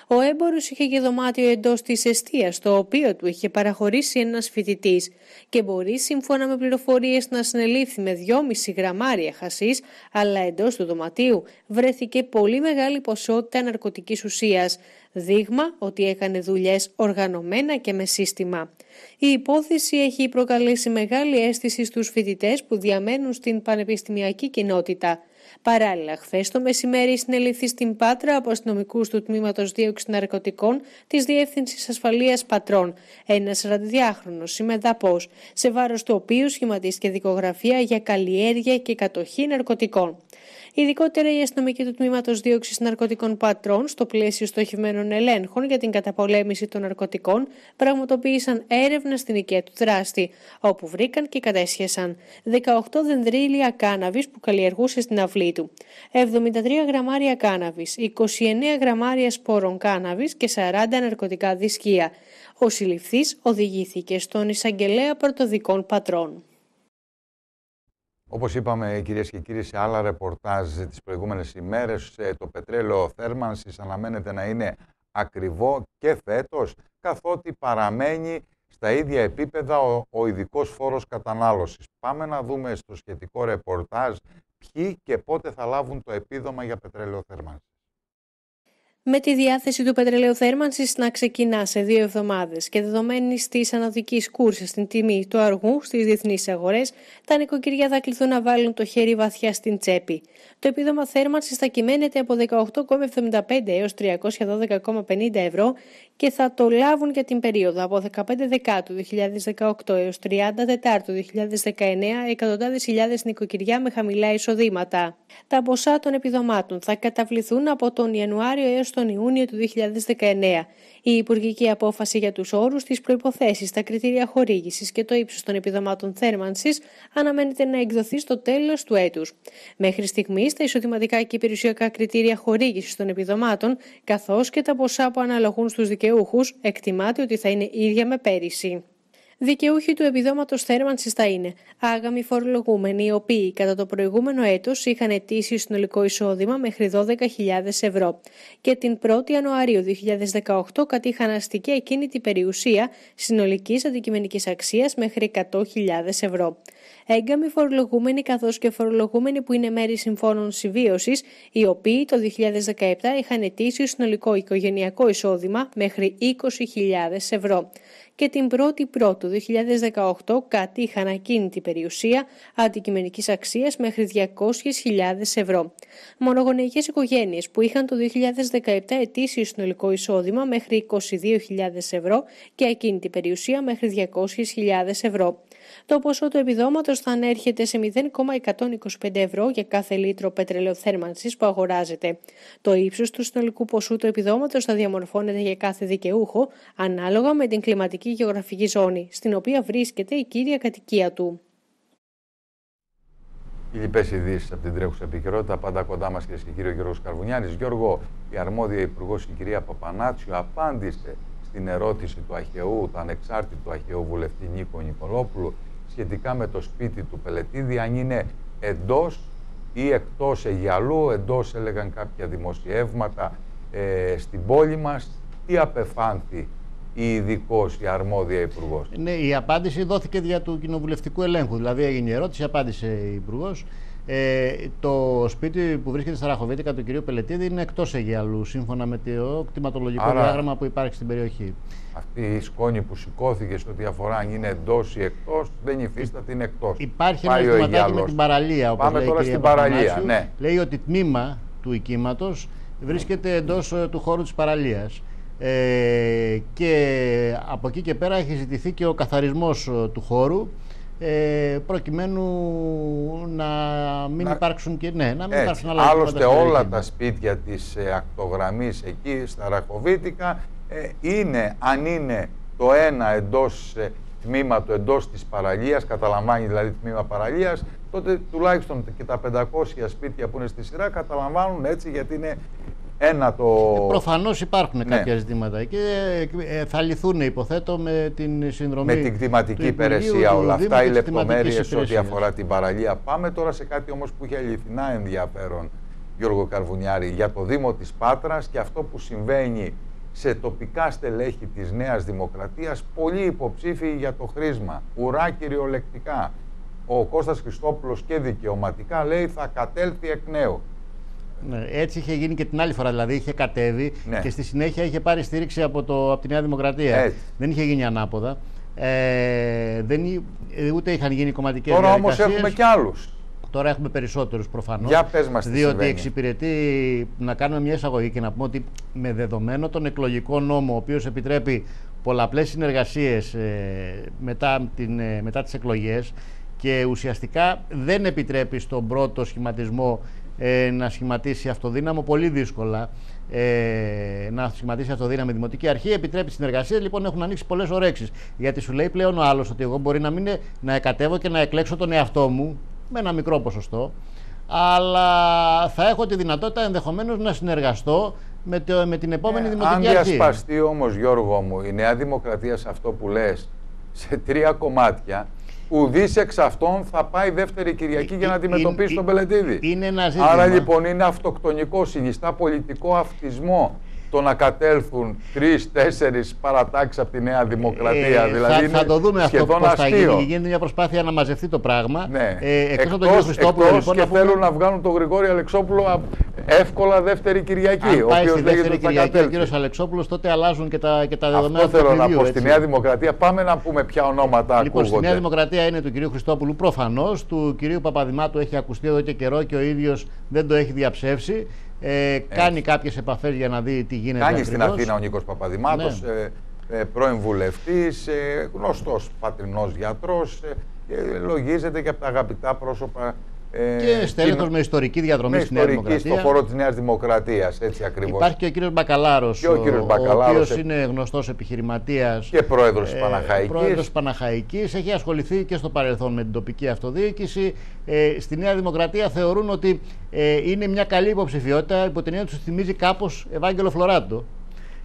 S2: Ο έμπορος είχε και δωμάτιο εντός της αιστεία, το οποίο του είχε παραχωρήσει ένας φοιτητής και μπορεί, σύμφωνα με πληροφορίες, να συνελήφθη με 2,5 γραμμάρια χασί, αλλά εντός του δωματίου βρέθηκε πολύ μεγάλη ποσότητα ναρκωτικής ουσίας. Δείγμα ότι έκανε δουλειές οργανωμένα και με σύστημα. Η υπόθεση έχει προκαλέσει μεγάλη αίσθηση στους φοιτητές που διαμένουν στην πανεπιστημιακή κοινότητα. Παράλληλα, χθες το μεσημέρι συνελήφθη στην Πάτρα από αστυνομικούς του τμήματος Δίωξης Ναρκωτικών της Διεύθυνσης Ασφαλείας Πατρών, ένας 42χρονο συμμεταπός, σε βάρος του οποίου σχηματίστηκε δικογραφία για καλλιέργεια και κατοχή ναρκωτικών. Ειδικότερα, οι αστυνομικοί του Τμήματος Δίωξης Ναρκωτικών Πατρών, στο πλαίσιο στοχευμένων ελέγχων για την καταπολέμηση των ναρκωτικών, πραγματοποίησαν έρευνα στην οικία του δράστη, όπου βρήκαν και κατέσχεσαν 18 δεντρίλια κάναβης που καλλιεργούσε στην αυλή του, 73 γραμμάρια κάναβης, 29 γραμμάρια σπόρων κάναβης και 40 ναρκωτικά δισκία. Ο συλληφθής οδηγήθηκε στον εισαγγελέα πρωτοδικών πατρών.
S1: Όπως είπαμε κυρίες και κύριοι σε άλλα ρεπορτάζ τις προηγούμενες ημέρες, ε, το πετρέλαιο θέρμανσης αναμένεται να είναι ακριβό και φέτος, καθότι παραμένει στα ίδια επίπεδα ο, ο ειδικός φόρος κατανάλωσης. Πάμε να δούμε στο σχετικό ρεπορτάζ ποιοι και πότε θα λάβουν το επίδομα για πετρέλαιο θέρμανσης
S2: με τη διάθεση του πετρελαίου θέρμανσης να ξεκινά σε δύο εβδομάδες και δεδομένη της ανωδική κούρσα στην τιμή του αργού στις διεθνείς αγορές, τα νοικοκυριά θα κληθούν να βάλουν το χέρι βαθιά στην τσέπη. Το επίδομα θέρμανσης θα κυμαίνεται από 18,75 έως 312,50 ευρώ και θα το λάβουν για την περίοδο από 15 Δεκάτου 2018 έως 30 Τετάρτου 2019 εκατοντάδες χιλιάδες νοικοκυριά με χαμηλά εισοδήματα. Τα ποσά των επιδομάτων θα καταβληθούν από τον Ιανουάριο έως τον Ιούνιο του 2019. Η Υπουργική Απόφαση για τους όρους, τις προϋποθέσεις, τα κριτήρια χορήγησης και το ύψος των επιδομάτων θέρμανσης αναμένεται να εκδοθεί στο τέλος του έτους. Μέχρι στιγμής, τα εισοδηματικά και υπηρεσιακά κριτήρια χορήγησης των επιδομάτων, καθώς και τα ποσά που αναλογούν στους δικαιούχους, εκτιμάται ότι θα είναι ίδια με πέρυσι. Δικαιούχοι του επιδόματος θέρμανσης θα είναι άγαμοι φορολογούμενοι, οι οποίοι κατά το προηγούμενο έτος είχαν ετήσιο συνολικό εισόδημα μέχρι 12.000 ευρώ και την 1η Ιανουαρίου 2018 κατήχαν αστική ακίνητη περιουσία συνολικής αντικειμενικής αξίας μέχρι 100.000 ευρώ. Έγκαμοι φορολογούμενοι καθώς και φορολογούμενοι που είναι μέρη συμφώνων συμβίωσης, οι οποίοι το 2017 είχαν ετήσιο συνολικό οικογενειακό εισόδημα μέχρι 20.000 ευρώ και την 1η Πρώτου 2018 κατήχαν ακίνητη περιουσία αντικειμενικής αξίας μέχρι 200.000 ευρώ. Μονογονεϊκές οικογένειες που είχαν το 2017 ετήσιο συνολικό εισόδημα μέχρι 22.000 ευρώ και ακίνητη περιουσία μέχρι 200.000 ευρώ. Το ποσό του επιδόματος θα ανέρχεται σε 0,125 ευρώ για κάθε λίτρο πετρελαιοθέρμανση που αγοράζεται. Το ύψος του συνολικού ποσού του επιδόματος θα διαμορφώνεται για κάθε δικαιούχο ανάλογα με την κλιματική γεωγραφική ζώνη, στην οποία βρίσκεται η κύρια κατοικία του.
S1: Οι λοιπέ ειδήσεις από την τρέχουσα επικαιρότητα, πάντα κοντά μας κυρίες και κύριοι, ο Γιώργο Καρβουνιάνη. Γιώργο, η αρμόδια υπουργός, η κυρία Παπανάτσιο, απάντησε στην ερώτηση του Αχαιού, του ανεξάρτητου Αχαιού βουλευτή Νίκο Νικολόπουλου, σχετικά με το σπίτι του Πελετίδη, αν είναι εντός ή εκτός Αιγιαλού, εντός έλεγαν κάποια δημοσιεύματα ε, στην πόλη μας, τι απεφάνθη η ειδικός, η αρμόδια υπουργός;
S4: Ναι, η απάντηση δόθηκε δια του κοινοβουλευτικού ελέγχου. Δηλαδή έγινε η ερώτηση, απάντησε η υπουργός. Ε, το σπίτι που βρίσκεται στα Ραχοβίτικα του κ. Πελετίδη είναι εκτός Αιγιαλού, σύμφωνα με το κτηματολογικό Άρα, διάγραμμα που υπάρχει στην περιοχή.
S1: Αυτή η σκόνη που σηκώθηκε σε ό,τι αφορά αν είναι εντός ή εκτός, δεν υφίσταται, είναι εκτός.
S4: Υπάρχει ένα ζητηματάκι με την παραλία. Όπως
S1: Πάμε
S4: λέει
S1: τώρα στην παραλία. Ναι.
S4: Λέει ότι τμήμα του οικήματος βρίσκεται εντός ε, του χώρου της παραλίας. Ε, και από εκεί και πέρα έχει ζητηθεί και ο καθαρισμός ε, του χώρου ε, προκειμένου να μην υπάρξουν και ναι, να μην υπάρξουν
S1: άλλα Άλλωστε όλα τα σπίτια της ε, ακτογραμμής εκεί στα Ραχοβίτικα ε, είναι, αν είναι το ένα εντός ε, τμήμα του εντός της παραλίας, καταλαμβάνει δηλαδή τμήμα παραλίας, τότε τουλάχιστον και τα 500 σπίτια που είναι στη σειρά καταλαμβάνουν έτσι γιατί είναι ένα το.
S4: Ε, Προφανώς υπάρχουν
S1: Ναι.
S4: κάποια ζητήματα και ε, θα λυθούν, υποθέτω, με την συνδρομή.
S1: με την κτηματική
S4: του Υπουργείου,
S1: υπηρεσία
S4: του
S1: όλα
S4: Δήμου
S1: αυτά,
S4: και
S1: οι
S4: της κτηματικής
S1: λεπτομέρειε ό,τι
S4: υπηρεσίας.
S1: αφορά την παραλία. Πάμε τώρα σε κάτι όμως που έχει αληθινά ενδιαφέρον, Γιώργο Καρβουνιάρη, για το Δήμο της Πάτρας και αυτό που συμβαίνει σε τοπικά στελέχη της Νέας Δημοκρατίας, πολλοί υποψήφοι για το χρήσμα, ουρά κυριολεκτικά. Ο Κώστας Χριστόπουλος και δικαιωματικά λέει θα κατέλθει εκ νέου.
S4: Ναι, έτσι είχε γίνει και την άλλη φορά. Δηλαδή είχε κατέβει
S1: Ναι.
S4: και στη συνέχεια είχε πάρει στήριξη από, το, από τη Νέα Δημοκρατία.
S1: Έτσι.
S4: Δεν είχε γίνει ανάποδα. Ε, δεν, εί- ε, ούτε είχαν γίνει κομματικές
S1: Τώρα όμως έχουμε κι άλλους.
S4: Τώρα έχουμε περισσότερους προφανώς.
S1: Για πες μας τι
S4: Διότι
S1: συμβαίνει.
S4: εξυπηρετεί να κάνουμε μια εισαγωγή και να πούμε ότι με δεδομένο τον εκλογικό νόμο, ο οποίος επιτρέπει πολλαπλές συνεργασίες μετά, την, ε, μετά τις εκλογές και ουσιαστικά δεν επιτρέπει στον πρώτο σχηματισμό ε, να σχηματίσει αυτοδύναμο πολύ δύσκολα. Ε, να σχηματίσει αυτοδύναμη δημοτική αρχή, επιτρέπει συνεργασίες. Λοιπόν, έχουν ανοίξει πολλές ωρέξεις. Γιατί σου λέει πλέον ο άλλος ότι εγώ μπορεί να, μην, είναι- να εκατέβω και να εκλέξω τον εαυτό μου με ένα μικρό ποσοστό, αλλά θα έχω τη δυνατότητα ενδεχομένως να συνεργαστώ με, το, με την επόμενη
S1: Ε, Αν
S4: δημοτική αρχή.
S1: διασπαστεί όμως Γιώργο μου η Νέα Δημοκρατία σε αυτό που λες σε τρία κομμάτια ουδής εξ αυτών θα πάει δεύτερη Κυριακή για να
S4: Ε,
S1: αντιμετωπίσει
S4: ε,
S1: τον Πελετίδη.
S4: Είναι ένα ζήτημα.
S1: Άρα λοιπόν είναι αυτοκτονικό, συνιστά πολιτικό αυτισμό το να κατέλθουν τρει-τέσσερι παρατάξεις από τη Νέα Δημοκρατία.
S4: Ε,
S1: δηλαδή
S4: θα,
S1: είναι
S4: θα το δούμε αυτό
S1: σχεδόν
S4: πώς θα
S1: αστείο.
S4: γίνει. Γίνεται μια προσπάθεια να μαζευτεί το πράγμα.
S1: Ναι.
S4: Ε, εκτός, από τον κύριο
S1: εκτός,
S4: Χριστόπουλο,
S1: εκτός
S4: λοιπόν,
S1: και
S4: να πούμε-
S1: θέλουν να βγάλουν τον Γρηγόρη Αλεξόπουλο α- εύκολα δεύτερη Κυριακή.
S4: Αν
S1: ο
S4: πάει
S1: οποίος
S4: στη
S1: λέγεται
S4: δεύτερη
S1: ότι θα
S4: Κυριακή ο
S1: κατέλθει.
S4: κύριος Αλεξόπουλος, τότε αλλάζουν και τα, και τα δεδομένα
S1: Αυτό
S4: του
S1: θέλω να
S4: παιχνιδιού,
S1: πω. Στη
S4: έτσι.
S1: Νέα Δημοκρατία πάμε να πούμε ποια ονόματα
S4: Λοιπόν, στη
S1: ακούγονται.
S4: Νέα Δημοκρατία είναι του κυρίου Χριστόπουλου προφανώς. Του κυρίου Παπαδημάτου έχει ακουστεί εδώ και καιρό και ο ίδιος δεν το έχει διαψεύσει. Ε, κάνει κάποιες επαφές για να δει τι γίνεται.
S1: Κάνει στην
S4: ακριβώς.
S1: Αθήνα ο Νίκος Παπαδημάτος,
S4: Ναι.
S1: ε, ε, πρώην βουλευτής, ε, γνωστός πατρινός γιατρός, ε, ε, λογίζεται και από τα αγαπητά πρόσωπα ε,
S4: Και στέλεχος
S1: κοινο-
S4: με ιστορική διαδρομή
S1: με
S4: στη Νέα
S1: ιστορική
S4: Δημοκρατία.
S1: στο χώρο της Νέας Δημοκρατίας, έτσι ακριβώς.
S4: Υπάρχει και ο κύριος Μπακαλάρος,
S1: Και ο κύριος Μπακαλάρος,
S4: ο οποίος
S1: ε,
S4: είναι γνωστός επιχειρηματίας
S1: Και πρόεδρος της Παναχαϊκής.
S4: Πρόεδρος Παναχαϊκής. Έχει ασχοληθεί και στο παρελθόν με την τοπική αυτοδιοίκηση. Ε, στη Νέα Δημοκρατία θεωρούν ότι ε, είναι μια καλή υποψηφιότητα. Υπό την έννοια τους θυμίζει κάπως Ευάγγελο Φλωράντο.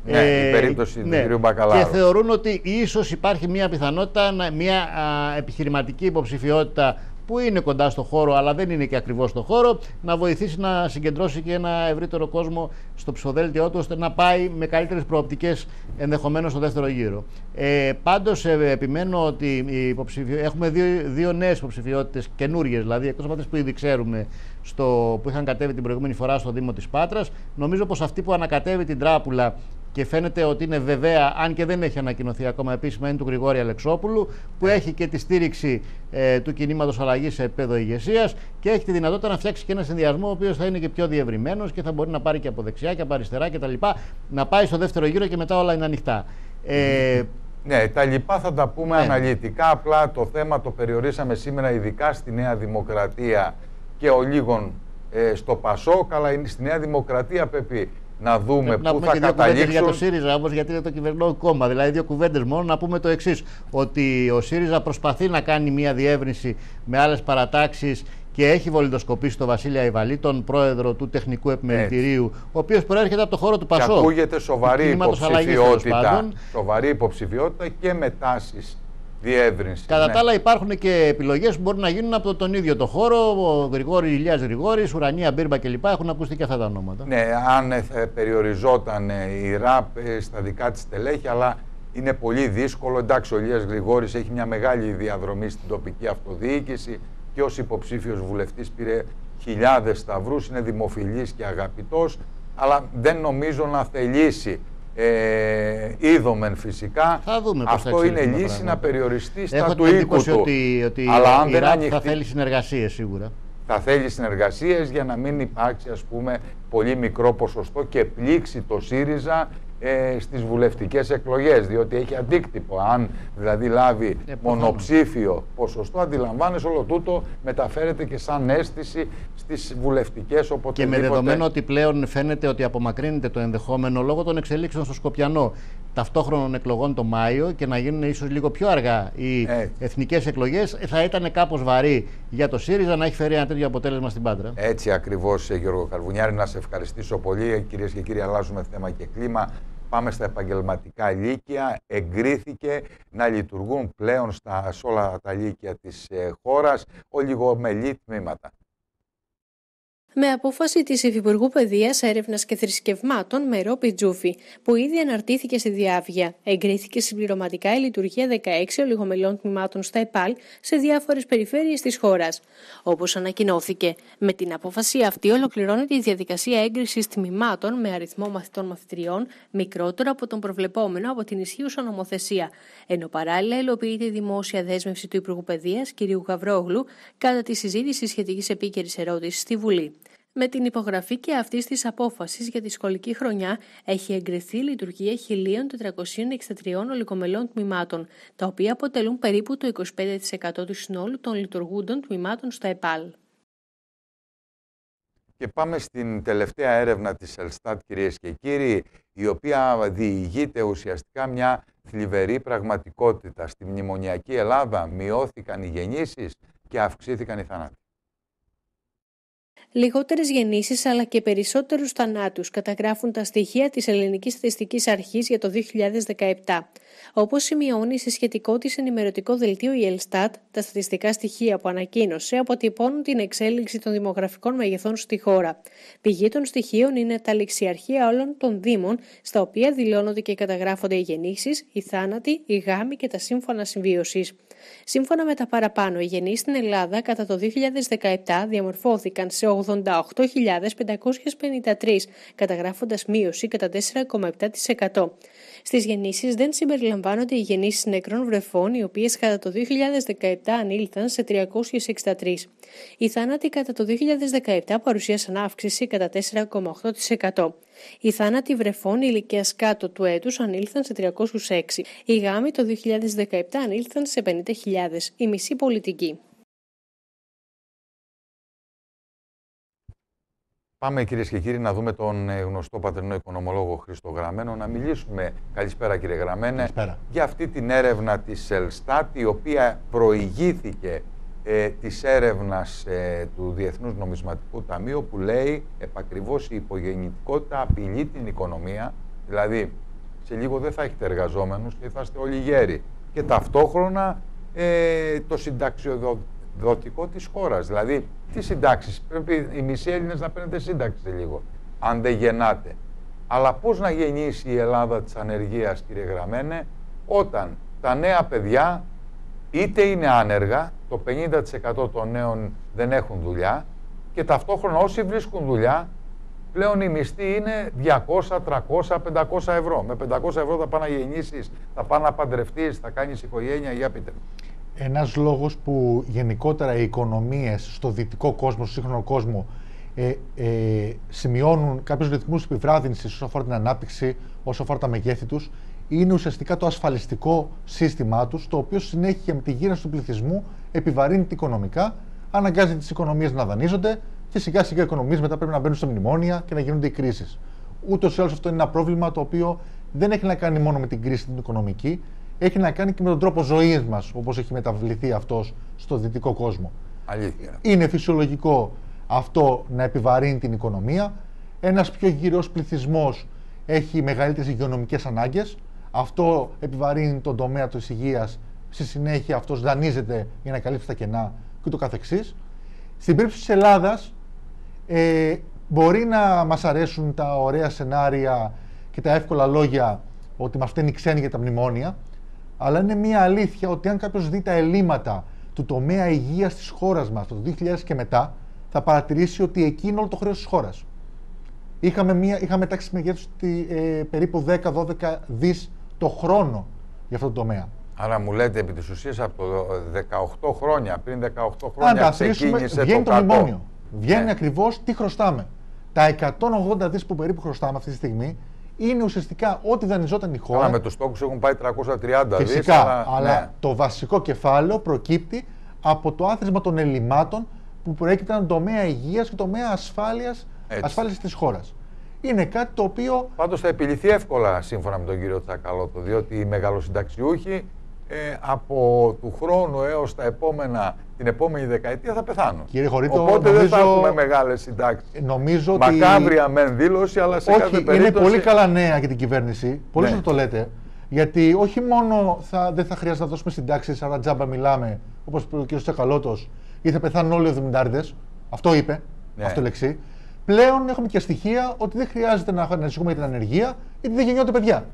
S1: Ναι, η περίπτωση του κυρίου Μπακαλάρου.
S4: Και θεωρούν ότι ίσως υπάρχει μια πιθανότητα, να- μια α, επιχειρηματική υποψηφιότητα που είναι κοντά στο χώρο, αλλά δεν είναι και ακριβώς στο χώρο, να βοηθήσει να συγκεντρώσει και ένα ευρύτερο κόσμο στο ψηφοδέλτιό του, ώστε να πάει με καλύτερες προοπτικές ενδεχομένως στο δεύτερο γύρο. Ε, πάντως ε, επιμένω ότι οι υποψηφιο... έχουμε δύο, δύο νέες υποψηφιότητες καινούριες, δηλαδή εκτός από αυτές που ήδη ξέρουμε στο, που είχαν κατέβει την προηγούμενη φορά στο Δήμο της Πάτρας. Νομίζω πως αυτή που ανακατεύει την τράπουλα και φαίνεται ότι είναι βεβαία, αν και δεν έχει ανακοινωθεί ακόμα επίσημα, είναι του Γρηγόρη Αλεξόπουλου, που έχει και τη στήριξη ε, του κινήματος αλλαγής σε επίπεδο ηγεσίας και έχει τη δυνατότητα να φτιάξει και ένα συνδυασμό ο οποίος θα είναι και πιο διευρυμένος και θα μπορεί να πάρει και από δεξιά και από αριστερά κτλ. Να πάει στο δεύτερο γύρο και μετά όλα είναι ανοιχτά. Ε,
S1: Ναι, τα λοιπά θα τα πούμε
S4: Ναι.
S1: αναλυτικά. Απλά το θέμα το περιορίσαμε σήμερα ειδικά στη Νέα Δημοκρατία και ο λίγων ε, στο Πασόκ, αλλά είναι στη Νέα Δημοκρατία πρέπει να δούμε
S4: Πρέπει να
S1: πού
S4: πούμε
S1: θα
S4: και δύο κουβέντες για το
S1: καταλήξουν.
S4: ΣΥΡΙΖΑ όμως, γιατί είναι το κυβερνό κόμμα. Δηλαδή, δύο κουβέντες μόνο να πούμε το εξής: Ότι ο ΣΥΡΙΖΑ προσπαθεί να κάνει μια διεύρυνση με άλλες παρατάξεις και έχει βολιδοσκοπήσει τον Βασίλη Αϊβαλή, τον πρόεδρο του Τεχνικού Επιμελητηρίου, ο οποίος προέρχεται από το χώρο του
S1: Και
S4: Πασό.
S1: ακούγεται σοβαρή υποψηφιότητα, σοβαρή υποψηφιότητα και με τάσεις διεύρυνσης.
S4: Κατά
S1: ναι.
S4: τα άλλα, υπάρχουν και επιλογές που μπορεί να γίνουν από τον ίδιο το χώρο. Ο Γρηγόρη Ηλία Γρηγόρης, Ουρανία Μπίρμπα κλπ. Έχουν ακουστεί και αυτά τα ονόματα.
S1: Ναι, αν ε, θα περιοριζόταν ε, η ΡΑΠ ε, στα δικά της στελέχη, αλλά είναι πολύ δύσκολο. Εντάξει, ο Ηλίας Γρηγόρης έχει μια μεγάλη διαδρομή στην τοπική αυτοδιοίκηση και ως υποψήφιος βουλευτής πήρε χιλιάδες σταυρούς, είναι δημοφιλής και αγαπητός, αλλά δεν νομίζω να θελήσει ε, είδομεν φυσικά.
S4: Θα δούμε πώς θα
S1: Αυτό είναι
S4: εξελιχθούν τα
S1: λύση να
S4: πράγματα.
S1: περιοριστεί στα
S4: Έχω
S1: του
S4: την
S1: οίκου
S4: εντύπωση
S1: του.
S4: ότι, ότι
S1: αλλά αν
S4: η
S1: δεν
S4: ΡΑΠ
S1: ανοιχτεί,
S4: θα θέλει συνεργασίες σίγουρα.
S1: θα θέλει συνεργασίες για να μην υπάρξει ας πούμε πολύ μικρό ποσοστό και πλήξει το ΣΥΡΙΖΑ ε, στις βουλευτικές εκλογές, διότι έχει αντίκτυπο. Αν δηλαδή λάβει
S4: Ε,
S1: μονοψήφιο ποσοστό, αντιλαμβάνεσαι όλο τούτο μεταφέρεται και σαν αίσθηση στις βουλευτικές
S4: Και
S1: οποτεδήποτε.
S4: με δεδομένο ότι πλέον φαίνεται ότι απομακρύνεται το ενδεχόμενο λόγω των εξελίξεων στο Σκοπιανό ταυτόχρονων εκλογών το Μάιο και να γίνουν ίσως λίγο πιο αργά οι
S1: Έτσι.
S4: εθνικές εκλογές, θα ήταν κάπως βαρύ για το ΣΥΡΙΖΑ να έχει φέρει ένα τέτοιο αποτέλεσμα στην Πάντρα.
S1: Έτσι ακριβώς ε, Γιώργο Καρβουνιάρη, να σε ευχαριστήσω πολύ. Κυρίες και κύριοι, αλλάζουμε θέμα και κλίμα. Πάμε στα επαγγελματικά λύκεια. Εγκρίθηκε να λειτουργούν πλέον στα, σε όλα τα λύκεια της ε, χώρας ολιγομελή τμήματα.
S2: Με απόφαση της Υφυπουργού Παιδείας, Έρευνας και Θρησκευμάτων Μερό Πιτζούφη, που ήδη αναρτήθηκε στη διάβια, εγκρίθηκε συμπληρωματικά η λειτουργία 16 ολιγομελών τμήματων στα ΕΠΑΛ σε διάφορες περιφέρειες της χώρας. Όπως ανακοινώθηκε, με την απόφαση αυτή ολοκληρώνεται η διαδικασία έγκρισης τμήματων με αριθμό μαθητών μαθητριών μικρότερο από τον προβλεπόμενο από την ισχύουσα νομοθεσία, ενώ παράλληλα υλοποιείται η δημόσια δέσμευση του Υπουργού Παιδείας κ. Γαβρόγλου κατά τη συζήτηση σχετικής επίκαιρης ερώτησης στη Βουλή. Με την υπογραφή και αυτή της απόφασης για τη σχολική χρονιά έχει εγκριθεί η λειτουργία 1.463 ολικομελών τμήματων, τα οποία αποτελούν περίπου το 25% του συνόλου των λειτουργούντων τμήματων στα ΕΠΑΛ.
S1: Και πάμε στην τελευταία έρευνα της Ελστάτ, κυρίες και κύριοι, η οποία διηγείται ουσιαστικά μια θλιβερή πραγματικότητα. Στη μνημονιακή Ελλάδα μειώθηκαν οι γεννήσεις και αυξήθηκαν οι θάνατοι.
S2: Λιγότερες γεννήσεις αλλά και περισσότερους θανάτους καταγράφουν τα στοιχεία της Ελληνικής Στατιστικής Αρχής για το 2017. Όπως σημειώνει σε σχετικό της ενημερωτικό δελτίο η Ελστάτ, τα στατιστικά στοιχεία που ανακοίνωσε αποτυπώνουν την εξέλιξη των δημογραφικών μεγεθών στη χώρα. Πηγή των στοιχείων είναι τα ληξιαρχεία όλων των Δήμων, στα οποία δηλώνονται και καταγράφονται οι γεννήσεις, οι θάνατοι, οι γάμοι και τα σύμφωνα συμβίωσης. Σύμφωνα με τα παραπάνω, οι γεννήσεις στην Ελλάδα κατά το 2017 διαμορφώθηκαν σε 88.553, καταγράφοντας μείωση κατά 4,7%. Στις γεννήσεις δεν συμπεριλαμβάνονται οι γεννήσεις νεκρών βρεφών, οι οποίες κατά το 2017 ανήλθαν σε 363. Οι θάνατοι κατά το 2017 παρουσίασαν αύξηση κατά 4,8%. Οι θάνατοι βρεφών ηλικίας κάτω του έτους ανήλθαν σε 306. Οι γάμοι το 2017 ανήλθαν σε 50.000. Η μισή πολιτική.
S1: Πάμε κυρίες και κύριοι να δούμε τον ε, γνωστό πατερνό οικονομολόγο Χρήστο Γραμμένο, να μιλήσουμε, καλησπέρα κύριε Γραμμένε,
S11: Καλησπέρα.
S1: για αυτή την έρευνα της Ελστάτ, η οποία προηγήθηκε ε, της έρευνας ε, του Διεθνούς Νομισματικού Ταμείου, που λέει επακριβώς η υπογεννητικότητα απειλεί την οικονομία, δηλαδή σε λίγο δεν θα έχετε εργαζόμενους και θα είστε όλοι γέροι. Και ταυτόχρονα ε, το συνταξιοδοτικό της χώρας. Δηλαδή, τι συντάξεις, πρέπει οι μισοί Έλληνες να παίρνετε σύνταξη σε λίγο, αν δεν γεννάτε. Αλλά πώς να γεννήσει η Ελλάδα της ανεργίας, κύριε Γραμμένε, όταν τα νέα παιδιά είτε είναι άνεργα, το 50% των νέων δεν έχουν δουλειά και ταυτόχρονα όσοι βρίσκουν δουλειά, πλέον η μισθή είναι 200, 300, 500 ευρώ. Με 500 ευρώ θα πάνε να γεννήσεις, θα πάνε να παντρευτείς, θα κάνεις οικογένεια, για πείτε. μου.
S11: Ένας λόγος που γενικότερα οι οικονομίες στο δυτικό κόσμο, στο σύγχρονο κόσμο, ε, ε, σημειώνουν κάποιους ρυθμούς επιβράδυνσης όσο αφορά την ανάπτυξη, όσο αφορά τα μεγέθη τους, είναι ουσιαστικά το ασφαλιστικό σύστημά τους, το οποίο συνέχεια με τη γύρανση του πληθυσμού επιβαρύνεται οικονομικά, αναγκάζει τις οικονομίες να δανείζονται και σιγά σιγά οι οικονομίες μετά πρέπει να μπαίνουν σε μνημόνια και να γίνονται οι κρίσεις. Ούτως ή άλλως αυτό είναι ένα πρόβλημα το οποίο δεν έχει να κάνει μόνο με την κρίση την οικονομική, έχει να κάνει και με τον τρόπο ζωής μας, όπως έχει μεταβληθεί αυτός στο δυτικό κόσμο.
S1: Αλήθεια.
S11: Είναι φυσιολογικό αυτό να επιβαρύνει την οικονομία. Ένας πιο γύρω πληθυσμός έχει μεγαλύτερες υγειονομικές ανάγκες. Αυτό επιβαρύνει τον τομέα της υγείας. Στη συνέχεια αυτός δανείζεται για να καλύψει τα κενά και το καθεξής. Στην περίπτωση της Ελλάδας ε, μπορεί να μας αρέσουν τα ωραία σενάρια και τα εύκολα λόγια ότι μας φταίνει ξένοι για τα μνημόνια, αλλά είναι μια αλήθεια ότι αν κάποιος δει τα ελλείμματα του τομέα υγείας της χώρας μας το 2000 και μετά, θα παρατηρήσει ότι εκεί είναι όλο το χρέος της χώρας. Είχαμε, μια, είχαμε τάξη μεγέθους τη, ε, περίπου 10-12 δις το χρόνο για αυτό το τομέα.
S1: Άρα μου λέτε επί της ουσίας από το 18 χρόνια, πριν 18
S11: Αν
S1: χρόνια
S11: τα αφήσουμε,
S1: ξεκίνησε
S11: βγαίνει
S1: το
S11: το,
S1: κακό.
S11: μνημόνιο. Βγαίνει
S1: Ναι.
S11: ακριβώς τι χρωστάμε. Τα 180 δις που περίπου χρωστάμε αυτή τη στιγμή είναι ουσιαστικά ό,τι δανειζόταν η χώρα.
S1: Αλλά με τους τόκου έχουν πάει 330 δις,
S11: Φυσικά,
S1: αλλά,
S11: αλλά
S1: ναι.
S11: το βασικό κεφάλαιο προκύπτει από το άθροισμα των ελλημάτων που προέκυπταν στον τομέα υγείας και τομέα ασφάλειας,
S1: Έτσι.
S11: ασφάλειας της χώρας. Είναι κάτι το οποίο
S1: Πάντως θα επιληθεί εύκολα σύμφωνα με τον κύριο Τσακαλώτο, διότι οι μεγαλοσυνταξιούχοι ε, από του χρόνου έως τα επόμενα, την επόμενη δεκαετία θα πεθάνουν.
S11: Κύριε Χωρίτο,
S1: Οπότε δεν θα
S11: νομίζω-
S1: έχουμε μεγάλες συντάξεις.
S11: νομίζω ότι...
S1: Μακάβρια μεν δήλωση, αλλά σε κάθε
S11: όχι, είναι
S1: περίπτωση.
S11: πολύ καλά νέα για την κυβέρνηση. Πολύ
S1: Ναι.
S11: σωστά το λέτε. Γιατί όχι μόνο θα, δεν θα χρειάζεται να δώσουμε συντάξεις, αλλά τζάμπα μιλάμε, όπως είπε ο κ. Τσακαλώτος, ή θα πεθάνουν όλοι οι εβδομηντάριδες. Αυτό είπε.
S1: Ναι.
S11: Αυτό λεξί. Πλέον έχουμε και στοιχεία ότι δεν χρειάζεται να ανησυχούμε για την ανεργία, γιατί δεν γεννιόνται παιδιά.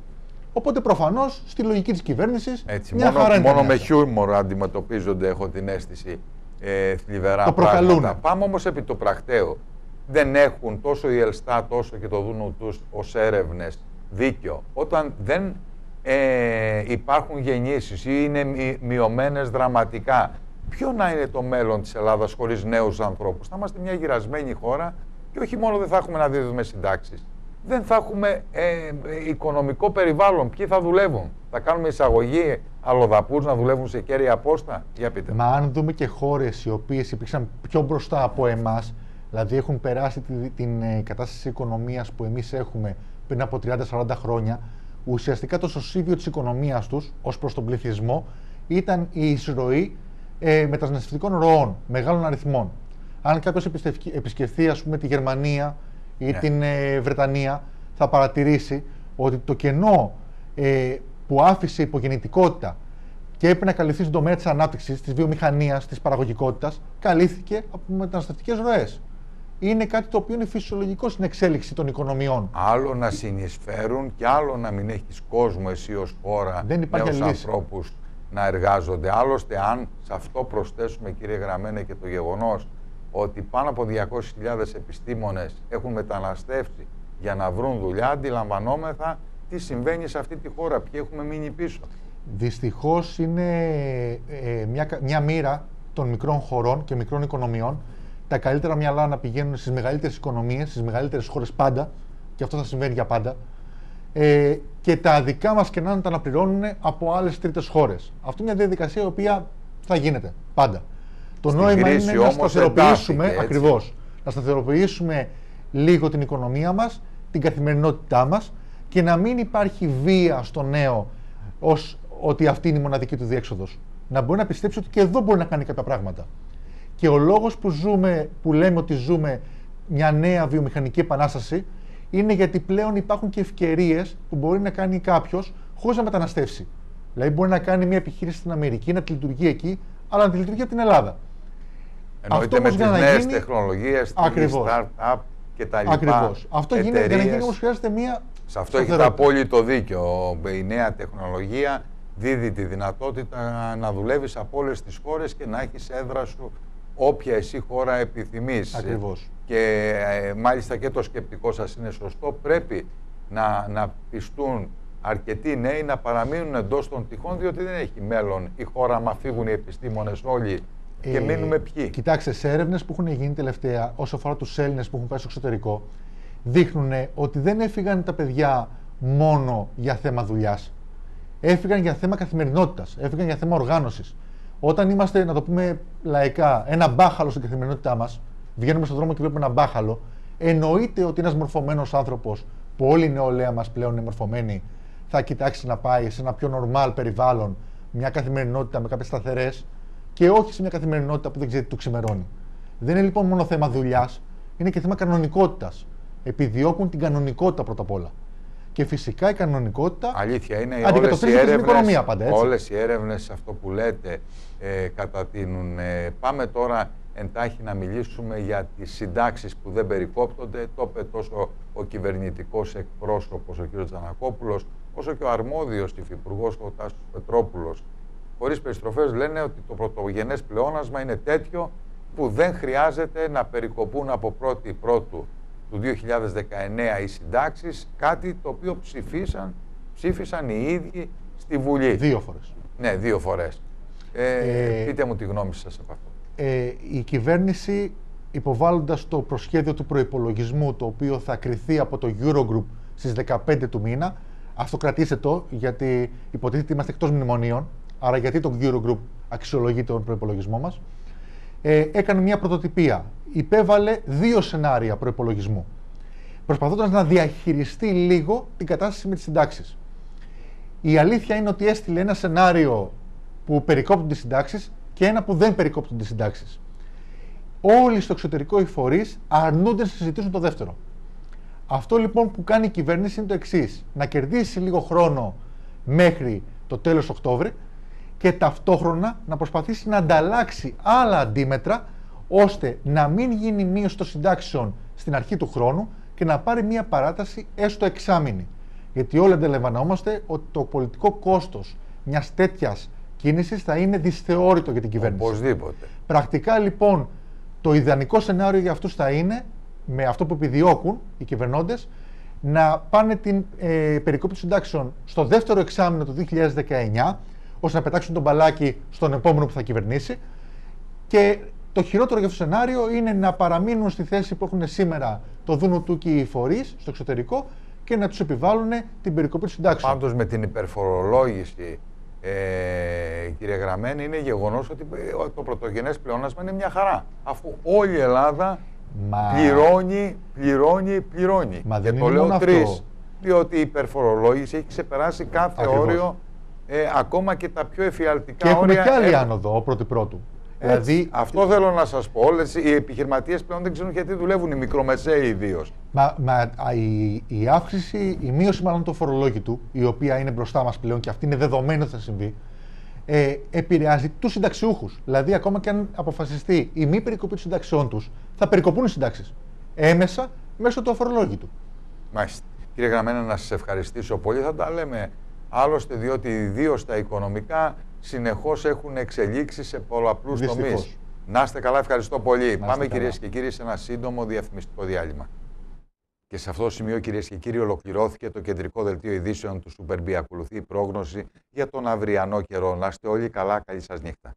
S11: Οπότε προφανώς στη λογική της κυβέρνησης
S1: Έτσι,
S11: μια
S1: μόνο,
S11: χαρά είναι.
S1: μόνο
S11: τα
S1: με
S11: νέα.
S1: χιούμορ αντιμετωπίζονται, έχω την αίσθηση, ε, θλιβερά
S11: Το προκαλούν.
S1: πράγματα. Πάμε όμως επί το πρακτέο. Δεν έχουν τόσο η Ελστάτ όσο και το Δούνου τους ως έρευνες δίκιο. Όταν δεν ε, υπάρχουν γεννήσεις ή είναι μει, μειωμένες δραματικά, ποιο να είναι το μέλλον της Ελλάδας χωρίς νέους ανθρώπους; Θα είμαστε μια γυρασμένη χώρα και όχι μόνο δεν θα έχουμε να δίδουμε συντάξεις. Δεν θα έχουμε ε, ε, οικονομικό περιβάλλον. Ποιοι θα δουλεύουν; Θα κάνουμε εισαγωγή αλλοδαπούς να δουλεύουν σε κέρια απόστα. Για πείτε.
S11: Μα αν δούμε και χώρες οι οποίες υπήρξαν πιο μπροστά από εμάς, δηλαδή έχουν περάσει τη- την, ε, κατάσταση οικονομίας που εμείς έχουμε πριν από 30-40 χρόνια, ουσιαστικά το σωσίδιο της οικονομίας τους ως προς τον πληθυσμό ήταν η εισρωή ε, μεταναστευτικών ροών μεγάλων αριθμών. Αν κάποιος επισκεφθεί, ας πούμε, τη Γερμανία ή
S1: Ναι.
S11: την ε, Βρετανία, θα παρατηρήσει ότι το κενό ε, που άφησε η υπογεννητικότητα και έπρεπε να καλυφθεί στον τομέα της ανάπτυξης, της βιομηχανίας, της παραγωγικότητας, καλύφθηκε από μεταναστευτικές ροές. Είναι κάτι το οποίο είναι φυσιολογικό στην εξέλιξη των οικονομιών.
S1: Άλλο να συνεισφέρουν και άλλο να μην έχεις κόσμο εσύ ως χώρα
S11: Δεν υπάρχει
S1: νέους
S11: άλλη λύση.
S1: ανθρώπους να εργάζονται. Άλλωστε, αν σε αυτό προσθέσουμε, κύριε Γραμμένα, και το γεγονός ότι πάνω από 200.000 επιστήμονες έχουν μεταναστεύσει για να βρουν δουλειά, αντιλαμβανόμεθα τι συμβαίνει σε αυτή τη χώρα, ποιοι έχουμε μείνει πίσω.
S11: Δυστυχώς είναι ε, μια, κα- μια μοίρα των μικρών χωρών και μικρών οικονομιών τα καλύτερα μυαλά να πηγαίνουν στις μεγαλύτερες οικονομίες, στις μεγαλύτερες χώρες πάντα, και αυτό θα συμβαίνει για πάντα, ε, και τα δικά μας κενά να τα αναπληρώνουν από άλλες τρίτες χώρες. Αυτό είναι μια διαδικασία η οποία θα γίνεται πάντα. Το
S1: Στην
S11: νόημα
S1: κρίση
S11: είναι να
S1: όμως
S11: σταθεροποιήσουμε,
S1: εντάθηκε, έτσι.
S11: ακριβώς, να σταθεροποιήσουμε λίγο την οικονομία μας, την καθημερινότητά μας και να μην υπάρχει βία στο νέο ως ότι αυτή είναι η μοναδική του διέξοδος. Να μπορεί να πιστέψει ότι και εδώ μπορεί να κάνει κάποια πράγματα. Και ο λόγος που ζούμε, που λέμε ότι ζούμε μια νέα βιομηχανική επανάσταση, είναι γιατί πλέον υπάρχουν και ευκαιρίες που μπορεί να κάνει κάποιος χωρίς να μεταναστεύσει. Δηλαδή, μπορεί να κάνει μια επιχείρηση στην Αμερική, να τη λειτουργεί εκεί, αλλά να τη λειτουργεί από την Ελλάδα.
S1: Εννοείται με
S11: όμως
S1: τις
S11: για να
S1: νέες
S11: γίνει-
S1: τεχνολογίες,
S11: Ακριβώς.
S1: start-up και τα λοιπά.
S11: Ακριβώς. Αυτό γίνεται, για να γίνει
S1: εταιρείες.
S11: όμως χρειάζεται μια.
S1: Σε αυτό έχετε
S11: σταθερότητα.
S1: απόλυτο δίκιο. Η νέα τεχνολογία δίδει τη δυνατότητα να δουλεύεις από όλες τις χώρες και να έχεις έδρα σου όποια εσύ χώρα επιθυμείς.
S11: Ακριβώς.
S1: Και ε, μάλιστα και το σκεπτικό σας είναι σωστό. Πρέπει να, να πιστούν αρκετοί νέοι να παραμείνουν εντός των τυχών, διότι δεν έχει μέλλον η χώρα, άμα φύγουν οι επιστήμονες όλοι και
S11: Ε,
S1: μείνουμε ποιοι;
S11: Κοιτάξτε, σε έρευνες που έχουν γίνει τελευταία, όσο αφορά τους Έλληνες που έχουν πάει στο εξωτερικό, δείχνουν ότι δεν έφυγαν τα παιδιά μόνο για θέμα δουλειάς. Έφυγαν για θέμα καθημερινότητας, έφυγαν για θέμα οργάνωσης. Όταν είμαστε, να το πούμε λαϊκά, ένα μπάχαλο στην καθημερινότητά μας, βγαίνουμε στον δρόμο και βλέπουμε ένα μπάχαλο, εννοείται ότι ένας μορφωμένος άνθρωπος, που όλη η νεολαία μας πλέον είναι μορφωμένη, θα κοιτάξει να πάει σε ένα πιο νορμάλ περιβάλλον, μια καθημερινότητα με κάποιες σταθερές και όχι σε μια καθημερινότητα που δεν ξέρει τι του ξημερώνει. Δεν είναι λοιπόν μόνο θέμα δουλειάς, είναι και θέμα κανονικότητας. Επιδιώκουν την κανονικότητα πρώτα απ' όλα. Και φυσικά η κανονικότητα.
S1: Αλήθεια είναι όλες οι
S11: Αντικατοπτρίζεται στην
S1: έρευνες,
S11: οικονομία πάντα, έτσι.
S1: όλες οι έρευνες αυτό που λέτε ε, κατατείνουν. Ε, πάμε τώρα εντάχει να μιλήσουμε για τις συντάξεις που δεν περικόπτονται. Το είπε τόσο ο κυβερνητικός εκπρόσωπος, ο κ. Τζανακόπουλος, όσο και ο αρμόδιος υφυπουργός, ο Τάσος Πετρόπουλος. Χωρίς περιστροφές λένε ότι το πρωτογενές πλεόνασμα είναι τέτοιο που δεν χρειάζεται να περικοπούν από 1η Πρώτου του 2019 οι συντάξεις, κάτι το οποίο ψηφίσαν, ψήφισαν οι ίδιοι στη Βουλή.
S11: Δύο φορές.
S1: Ναι, δύο φορές. Ε,
S11: Ε,
S1: πείτε μου τη γνώμη σας από αυτό.
S11: Ε, η κυβέρνηση υποβάλλοντας το προσχέδιο του προϋπολογισμού το οποίο θα κριθεί από το Eurogroup στις 15 του μήνα. Αυτό κρατήστε το, γιατί υποτίθεται ότι είμαστε εκτός μνημονίων. Άρα, γιατί το Eurogroup αξιολογεί τον προπολογισμό μας. Ε, έκανε μια πρωτοτυπία. Υπέβαλε δύο σενάρια προπολογισμού. Προσπαθώντας να διαχειριστεί λίγο την κατάσταση με τις συντάξεις. Η αλήθεια είναι ότι έστειλε ένα σενάριο που περικόπτουν τις συντάξεις και ένα που δεν περικόπτουν τις συντάξεις. Όλοι στο εξωτερικό οι φορείς αρνούνται να συζητήσουν το δεύτερο. Αυτό λοιπόν που κάνει η κυβέρνηση είναι το εξής: να κερδίσει λίγο χρόνο μέχρι το τέλος Οκτώβρη και ταυτόχρονα να προσπαθήσει να ανταλλάξει άλλα αντίμετρα ώστε να μην γίνει μείωση των συντάξεων στην αρχή του χρόνου και να πάρει μια παράταση έστω εξάμηνη. Γιατί όλοι αντιλαμβανόμαστε ότι το πολιτικό κόστος μιας τέτοιας κίνησης θα είναι δυσθεώρητο για την κυβέρνηση.
S1: Οπωσδήποτε.
S11: Πρακτικά λοιπόν το ιδανικό σενάριο για αυτούς θα είναι, με αυτό που επιδιώκουν οι κυβερνώντες, να πάνε την ε, περικόπη συντάξεων στο δεύτερο εξάμεινο του 2019, ώστε να πετάξουν τον μπαλάκι στον επόμενο που θα κυβερνήσει. Και το χειρότερο για αυτό το σενάριο είναι να παραμείνουν στη θέση που έχουν σήμερα το Δούνο του και οι φορείς στο εξωτερικό και να τους επιβάλλουν την περικοπή του συντάξεων.
S1: Πάντως με την υπερφορολόγηση, ε, κύριε Γραμμένη, είναι γεγονός ότι ε, το πρωτογενές πλεόνασμα είναι μια χαρά. Αφού όλη η Ελλάδα
S11: Μα...
S1: πληρώνει, πληρώνει, πληρώνει.
S11: Μα
S1: και
S11: δεν
S1: το
S11: είναι
S1: λέω
S11: μόνο
S1: τρεις.
S11: αυτό.
S1: Διότι η υπερφορολόγηση έχει ξεπεράσει κάθε
S11: Ακριβώς.
S1: όριο, ε, ακόμα και τα πιο εφιαλτικά
S11: Και έχουμε
S1: όρια.
S11: και άλλη
S1: έχουν.
S11: άνοδο πρώτη πρώτου.
S1: Έτσι.
S11: Δηλαδή,
S1: Αυτό θέλω να σας πω. Όλες οι επιχειρηματίες πλέον δεν ξέρουν γιατί δουλεύουν, οι μικρομεσαίοι ιδίως.
S11: Μα, μα α, η, η αύξηση, η μείωση μάλλον του φορολόγητου, η οποία είναι μπροστά μας πλέον και αυτή είναι δεδομένο ότι θα συμβεί, ε, επηρεάζει τους συνταξιούχους. Δηλαδή, ακόμα και αν αποφασιστεί η μη περικοπή των συνταξιών τους, θα περικοπούν οι συντάξεις. Έμεσα μέσω του αφορολόγητου.
S1: Μάλιστα. Κύριε Γραμμένα, να σας ευχαριστήσω πολύ. Θα τα λέμε άλλωστε, διότι ιδίω τα οικονομικά συνεχώς έχουν εξελίξει σε πολλαπλούς
S11: Δυστυχώς.
S1: τομείς. Να είστε καλά, ευχαριστώ πολύ. Πάμε
S11: καλά.
S1: κυρίες και κύριοι σε ένα σύντομο διαφημιστικό διάλειμμα. Και σε αυτό το σημείο, κυρίες και κύριοι, ολοκληρώθηκε το κεντρικό δελτίο ειδήσεων του Super B. Ακολουθεί η πρόγνωση για τον αυριανό καιρό. Να είστε όλοι καλά. Καλή σας νύχτα.